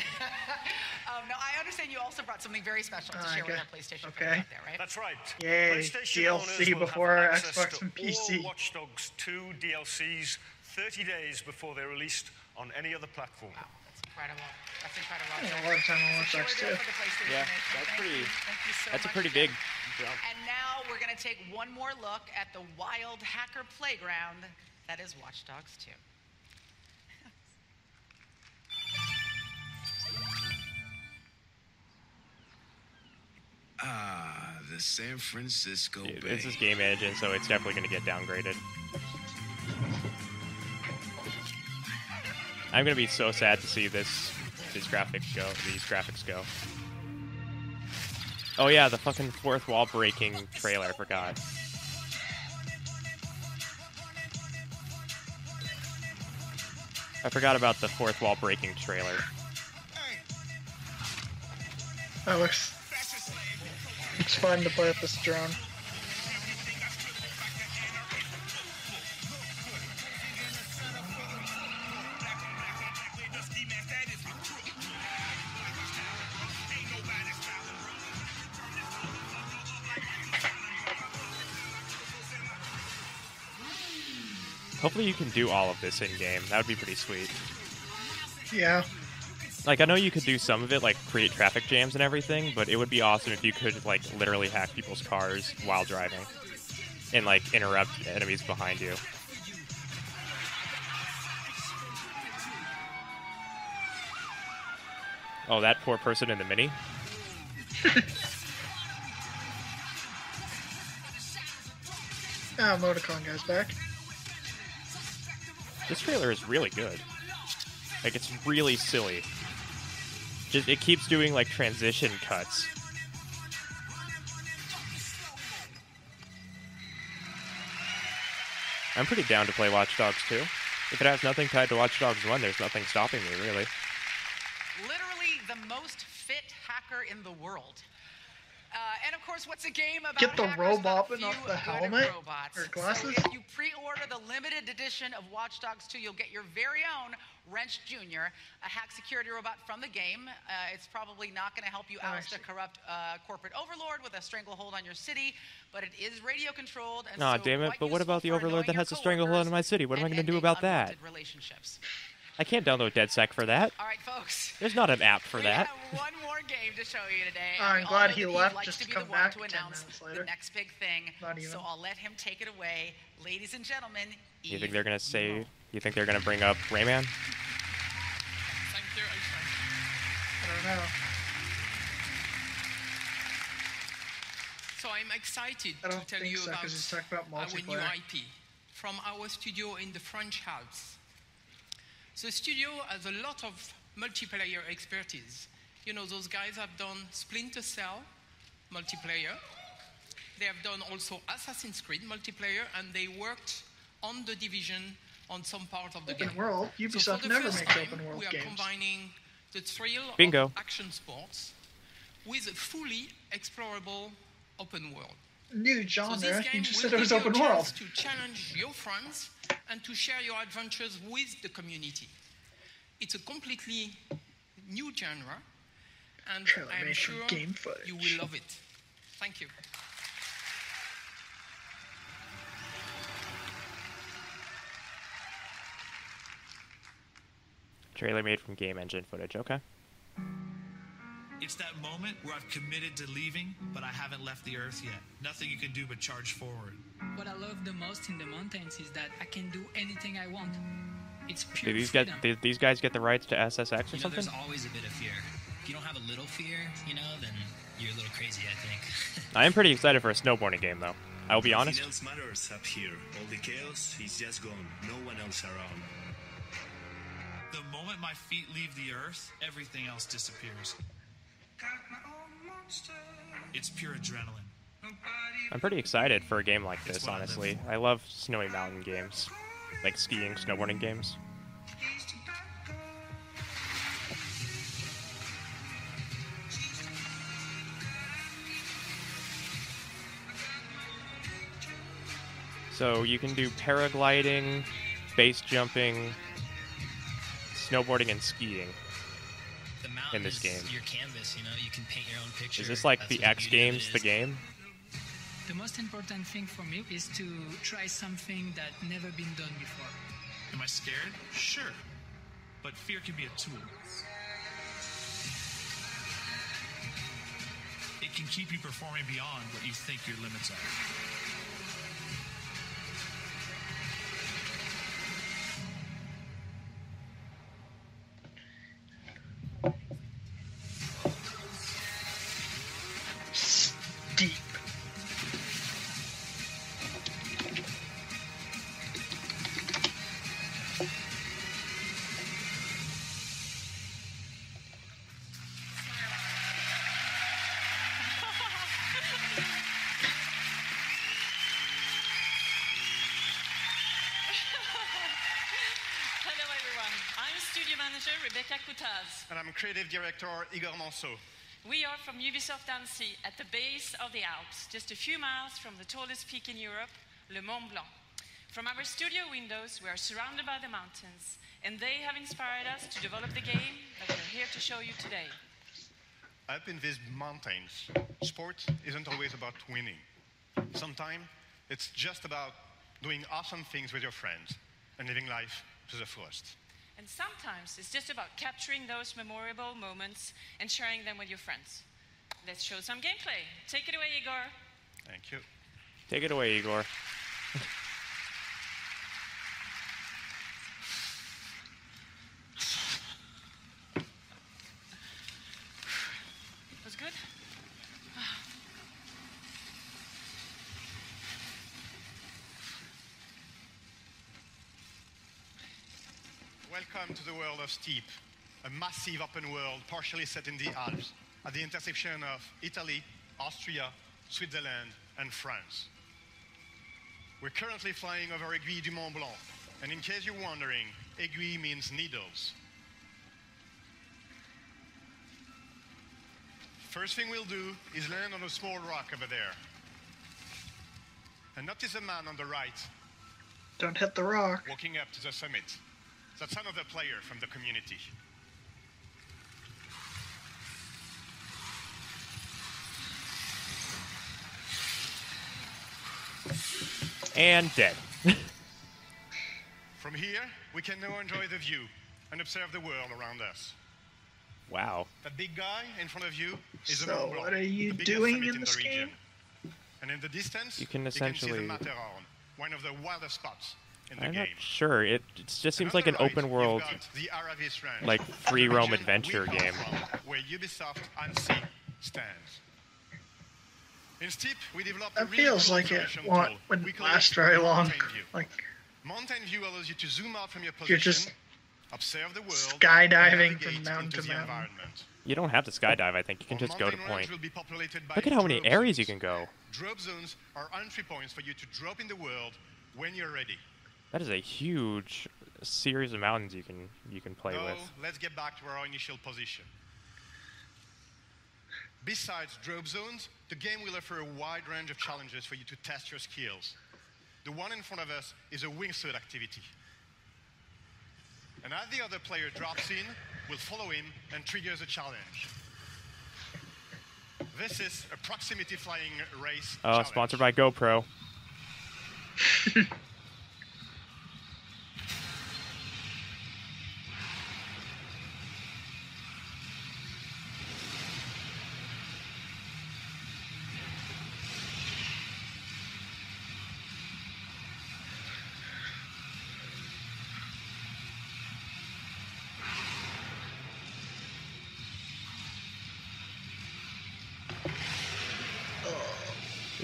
Um, no, I understand you also brought something very special to Uh, share with okay. our PlayStation Okay. fans out there, right? That's right. Yay, DLC before have access Xbox to and PC. All Watch Dogs 2 DLCs 30 days before they're released on any other platform. That's incredible. That's incredible. Yeah, a lot of time on Watch Share Dogs with us too. for the PlayStation Yeah, that's Thank pretty. you. Thank you so That's a pretty Jim. big jump. And now we're going to take one more look at the wild hacker playground that is Watch Dogs 2. Ah, the San Francisco Yeah, Bay. This is game engine, so it's definitely going to get downgraded. I'm gonna be so sad to see this these graphics go. These graphics go. Oh yeah, the fucking fourth wall breaking trailer. I forgot. I forgot about the fourth wall breaking trailer. Alex, it's fun to play with this drone. Hopefully you can do all of this in game. That would be pretty sweet. Yeah. Like I know you could do some of it, like create traffic jams and everything, but it would be awesome if you could like literally hack people's cars while driving and like interrupt enemies behind you. Oh, that poor person in the mini. Ah, Moticon guy's back. This trailer is really good. Like it's really silly. Just it keeps doing like transition cuts. I'm pretty down to play Watch Dogs 2. If it has nothing tied to Watch Dogs 1, there's nothing stopping me, really. Literally the most fit hacker in the world. Uh, and of course, what's a game about Get the robot but off the helmet robots? or glasses. So if you pre-order the limited edition of Watch Dogs 2, you'll get your very own Wrench Jr., a hack security robot from the game. Uh, it's probably not going to help you Oh, oust a corrupt uh, corporate overlord with a stranglehold on your city, but it is radio controlled. And Aw, so damn it, but what about the for overlord that has a your stranglehold on my city? What am I going to do about that? relationships. I can't download DedSec for that. All right, folks. There's not an app for we that. have one more game to show you today. Oh, I'm we glad he left likes just to to come back to 10 announce minutes the next big thing. Not even. So I'll let him take it away, ladies and gentlemen. You think they're going to say? You think they're going to bring up Rayman? Thank you. I don't know. So I'm excited to tell you so, about 'cause he's talking about our new. IP from our studio in the French Alps. The studio has a lot of multiplayer expertise. You know, those guys have done Splinter Cell multiplayer. They have done also Assassin's Creed multiplayer, and they worked on the division on some part of the Open game. world? So for Ubisoft the never first makes time, open world we are games. combining the thrill Bingo. of action sports with a fully explorable open world. New So genre. this you game just will said it was give you a open world. chance to challenge your friends and to share your adventures with the community. It's a completely new genre, and Trailer I am sure game you will love it. Thank you. Trailer made from game engine footage. Okay. It's that moment where I've committed to leaving, but I haven't left the earth yet. Nothing you can do but charge forward. What I love the most in the mountains is that I can do anything I want. It's pure Do these freedom. guys? These guys get the rights to SSX or You know, something? there's always a bit of fear. If you don't have a little fear, you know, then you're a little crazy, I think. I am pretty excited for a snowboarding game, though. I will be honest. Nothing else matters up here. All the chaos is just gone. No one else around. The moment my feet leave the earth, everything else disappears. It's pure adrenaline. I'm pretty excited for a game like this, honestly. I love snowy mountain games, like skiing, snowboarding games. So you can do paragliding, base jumping, snowboarding, and skiing in this is game. your canvas, you know, you can paint your own picture. Is this like That's the X beauty of it Games, the game? The most important thing for me is to try something that never been done before. Am I scared? Sure. But fear can be a tool. It can keep you performing beyond what you think your limits are. I'm creative director Igor Manceau. We are from Ubisoft Annecy at the base of the Alps, just a few miles from the tallest peak in Europe, Le Mont Blanc. From our studio windows, we are surrounded by the mountains, and they have inspired us to develop the game that we're here to show you today. Up in these mountains, sport isn't always about winning. Sometimes it's just about doing awesome things with your friends and living life to the fullest. And sometimes it's just about capturing those memorable moments and sharing them with your friends. Let's show some gameplay. Take it away, Igor. Thank you. Take it away, Igor. Was good? Welcome to the world of Steep, a massive open world partially set in the Alps, at the intersection of Italy, Austria, Switzerland, and France. We're currently flying over Aiguille du Mont Blanc, and in case you're wondering, aiguille means needles. First thing we'll do is land on a small rock over there. And notice the man on the right Don't hit the rock. walking up to the summit. That's another player from the community. And dead. From here, we can now enjoy the view and observe the world around us. Wow. That big guy in front of you is the So Mont Blanc, what are you the biggest doing summit in the this region. game? And in the distance, You can see essentially- the Matterhorn, one of the wildest spots in the I'm game. not sure. It, it just seems like an right, open world, the like free roam adventure game. where Ubisoft Annecy stands. In Steep, we developed a That really feels like it observation wa- tool. wouldn't We last very long. Mountain View. Like Mountain View allows you to zoom out from your you're just observe the world, skydiving from mountain to the mountain. environment. You don't have to skydive, I think. You can just go to point. range will be populated by Look at how many drop areas you can go. Drop zones are entry points for you to drop in the world when you're ready. That is a huge series of mountains you can you can play Now, with. let's get back to our initial position. Besides drop zones, the game will offer a wide range of challenges for you to test your skills. The one in front of us is a wingsuit activity. And as the other player drops in, we'll follow him and triggers a challenge. This is a proximity flying race. Oh, challenge. sponsored by GoPro.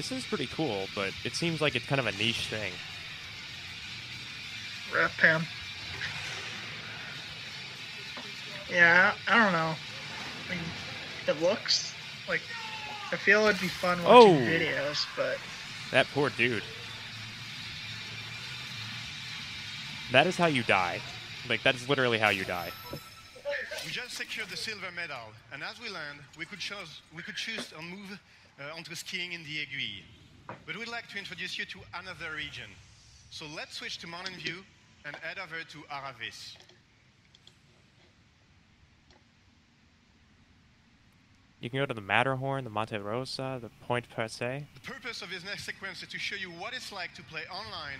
This is pretty cool, but it seems like it's kind of a niche thing. Rep him. Yeah, I I don't know. I mean, it looks like I feel it'd be fun watching Oh. videos, but That poor dude. That is how you die. Like that is literally how you die. We just secured the silver medal, and as we land, we could choose we could choose and move uh, onto skiing in the Aiguille. But we'd like to introduce you to another region. So let's switch to Mountain View and head over to Aravis. You can go to the Matterhorn, the Monte Rosa, the Pointe Percée. The purpose of this next sequence is to show you what it's like to play online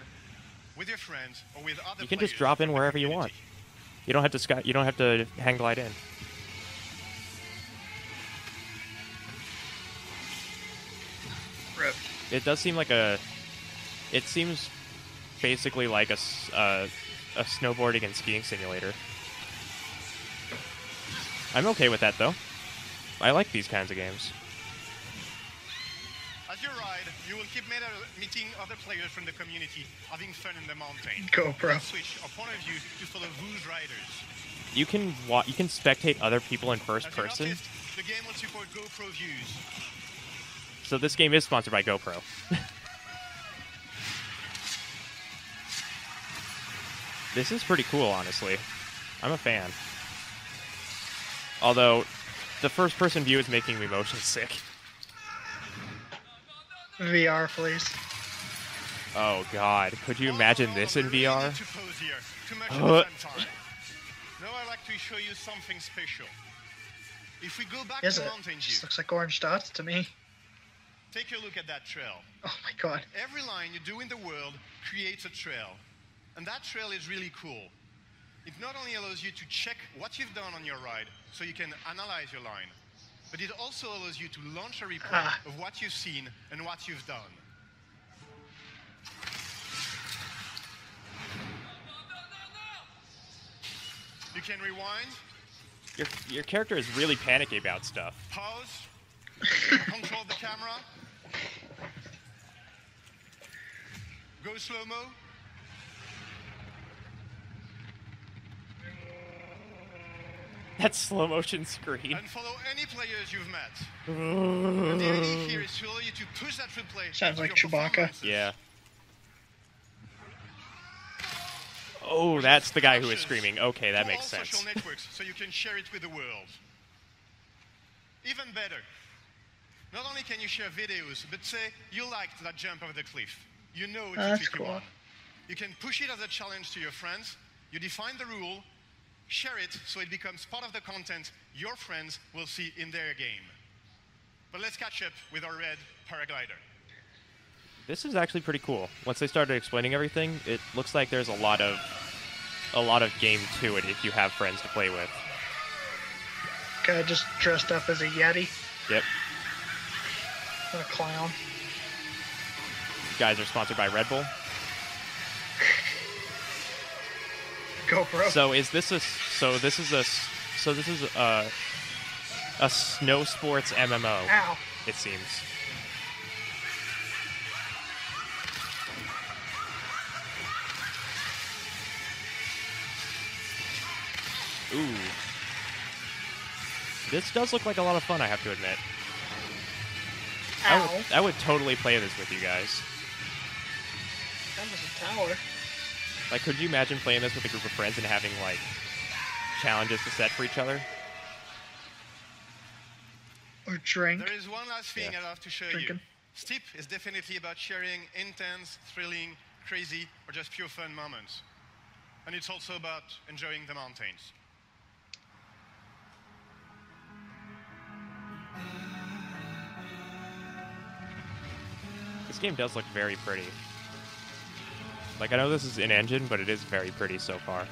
with your friends or with other You can just drop in wherever you want. You don't have to sky. You don't have to hang glide in. It does seem like a. It seems basically like a s- uh, a snowboarding and skiing simulator. I'm okay with that though. I like these kinds of games. As you ride, you will keep meeting other players from the community, having fun in the mountain. GoPro. Let's switch our point of view to follow Who's Riders. You can wa- you can spectate other people in first As person. noticed, the game will support GoPro views. So this game is sponsored by GoPro. this is pretty cool, honestly. I'm a fan. Although, the first-person view is making me motion sick. VR, please. Oh God, could you imagine this in VR? To pose here. Too much Uh. at the same time. Now I'd like to show you something special. If we go back Is to it? Mountain View, looks like orange dots to me. Take a look at that trail. Oh my god. Every line you do in the world creates a trail. And that trail is really cool. It not only allows you to check what you've done on your ride so you can analyze your line, but it also allows you to launch a report Ah. of what you've seen and what you've done. You can rewind, Your your character is really panicky about stuff. pause, control the camera, go slow mo. That slow motion screen. and follow any players you've met. And the idea here is to allow you to push that replay. Sounds like your Chewbacca. Yeah. Oh, that's the guy who is screaming. Okay, that to makes all sense. social networks, so you can share it with the world. Even better, not only can you share videos, but say you liked that jump over the cliff. You know it's Oh, a tricky cool. one. You can push it as a challenge to your friends. You define the rule, share it so it becomes part of the content your friends will see in their game. But let's catch up with our red paraglider. This is actually pretty cool. Once they started explaining everything, it looks like there's a lot of a lot of game to it if you have friends to play with. Guy just dressed up as a Yeti. Yep. What a clown. Guys are sponsored by Red Bull. GoPro. So is this a so this is a so this is a a snow sports MMO. Ow. It seems. Ooh. This does look like a lot of fun, I have to admit. I would, I would totally play this with you guys. That was a tower. Like, could you imagine playing this with a group of friends and having, like, challenges to set for each other? Or drink. There is one last thing Yeah. I'd love to show Drinking. you. Steep is definitely about sharing intense, thrilling, crazy, or just pure fun moments. And it's also about enjoying the mountains. This game does look very pretty. Like, I know this is in engine, but it is very pretty so far.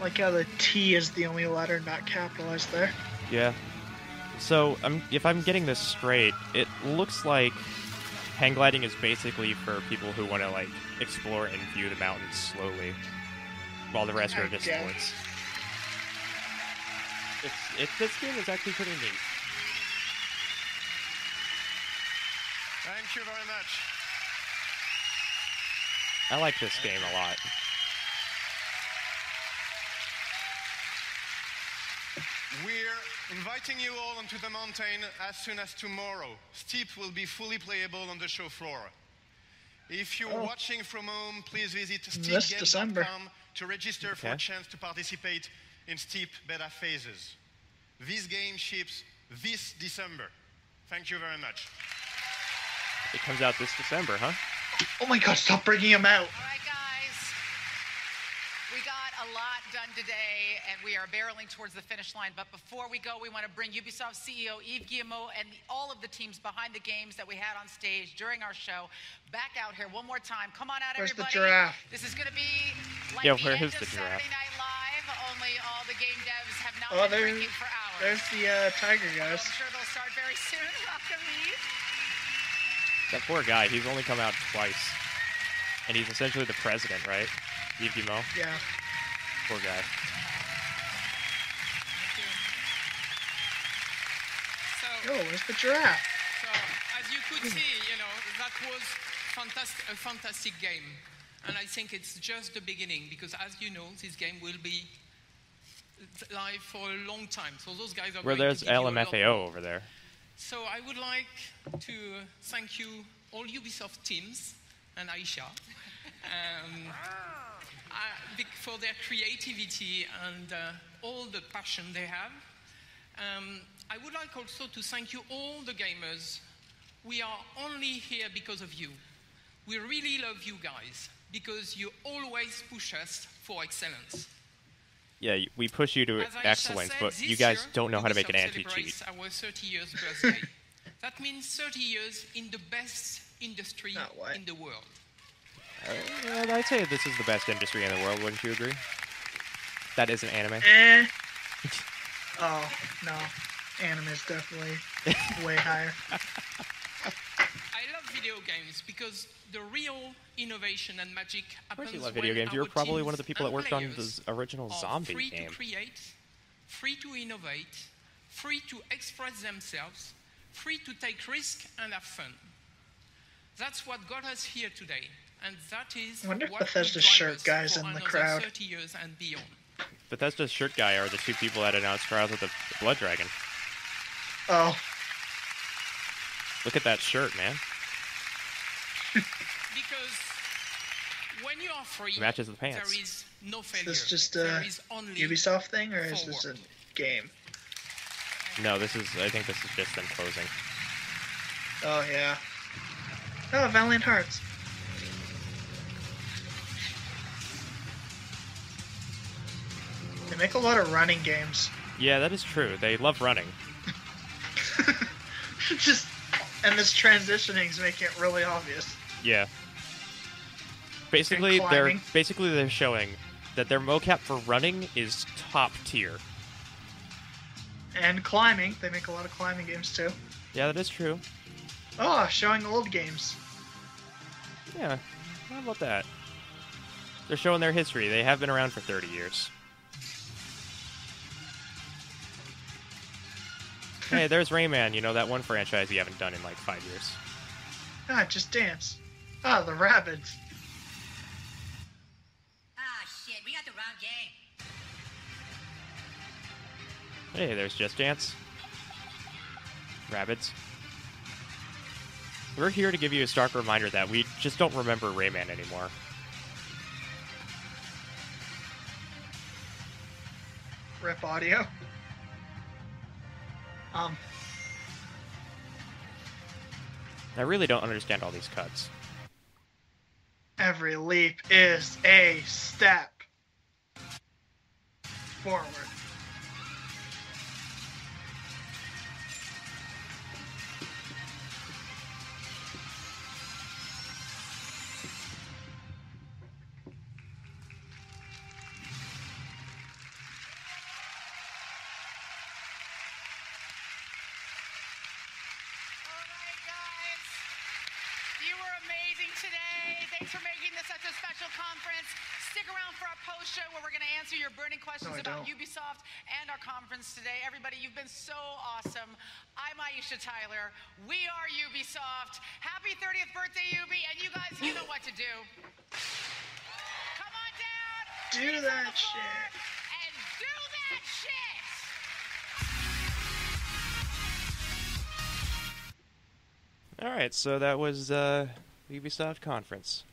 Like how the T is the only letter not capitalized there. Yeah. So, um, if I'm getting this straight, it looks like hang gliding is basically for people who want to like explore and view the mountains slowly, while the rest are just sports. It's, it, this game is actually pretty neat. Thank you very much. I like this game a lot. We're inviting you all onto the mountain as soon as tomorrow. Steep will be fully playable on the show floor. If you're Oh. watching from home, please visit This steepgames.com to register for a chance to participate in Steep beta phases. This game ships this December. Thank you very much. It comes out this December, huh? Oh my god, stop bringing him out. All right, guys. We got a lot done today, and we are barreling towards the finish line. But before we go, we want to bring Ubisoft CEO Yves Guillemot and the, all of the teams behind the games that we had on stage during our show back out here one more time. Come on out, Where's the everybody. giraffe? This is going to be like Yeah, the where end is of the Saturday? Night Live, only all the game devs have not Oh, been drinking for hours. there's the uh, tiger So guys. I'm sure they'll start very soon. Welcome, Yves. That poor guy, he's only come out twice. And he's essentially the president, right? Yves Guillemot? Yeah. Poor guy. So, Oh, where's the giraffe? so as you could see, you know, that was fantastic, a fantastic game. And I think it's just the beginning because, as you know, this game will be live for a long time. So those guys are Where going there's to give you a lot LMFAO over there. So I would like to thank you, all Ubisoft teams, and Aisha. Um, uh, for their creativity and uh, all the passion they have. Um, I would like also to thank you, all the gamers. We are only here because of you. We really love you guys because you always push us for excellence. Yeah, we push you to As excellence, said, but you guys year, don't know how to make an anti-cheat. Our 30 years birthday. that means 30 years in the best industry in the world. Uh, well, I'd say this is the best industry in the world. Wouldn't you agree? That is an anime. Eh. Oh no, anime is definitely way higher. I love video games because the real innovation and magic Of course happens you love video games. You were our probably one of the people that worked on the original are zombie free game. to create, free to innovate, free to express themselves, free to take risk and have fun. That's what got us here today, and that is I wonder if what will Bethesda's drive shirt us guy's in the crowd. 30 years and beyond. Bethesda's shirt guy are the two people that announced Trials of the Blood Dragon. Oh, Look at that shirt, man. Because when you are free, Matches the pants. there is no is failure. this just a there is only Ubisoft thing or is this a game? No, this is. I think this is just them closing. Oh yeah. Oh, Valiant Hearts. They make a lot of running games. Yeah, that is true. They love running. Just and this transitioning is making it really obvious. Yeah. Basically, they're basically they're showing that their mocap for running is top tier. And climbing, they make a lot of climbing games too. Yeah, that is true. Oh, showing old games. Yeah, how about that? They're showing their history. They have been around for 30 years. hey, there's Rayman. You know that one franchise you haven't done in like five years. Ah, just dance. Ah, the rabbits. Hey, there's Just Dance. Rabbits. We're here to give you a stark reminder that we just don't remember Rayman anymore. Rip audio. Um, I really don't understand all these cuts. every leap is a step forward. Conference today. Everybody, you've been so awesome. I'm Aisha Tyler. We are Ubisoft. Happy 30th birthday, Ubi. And you guys, you know what to do. Come on down. Do that shit. And do that shit. All right, so that was uh, Ubisoft conference.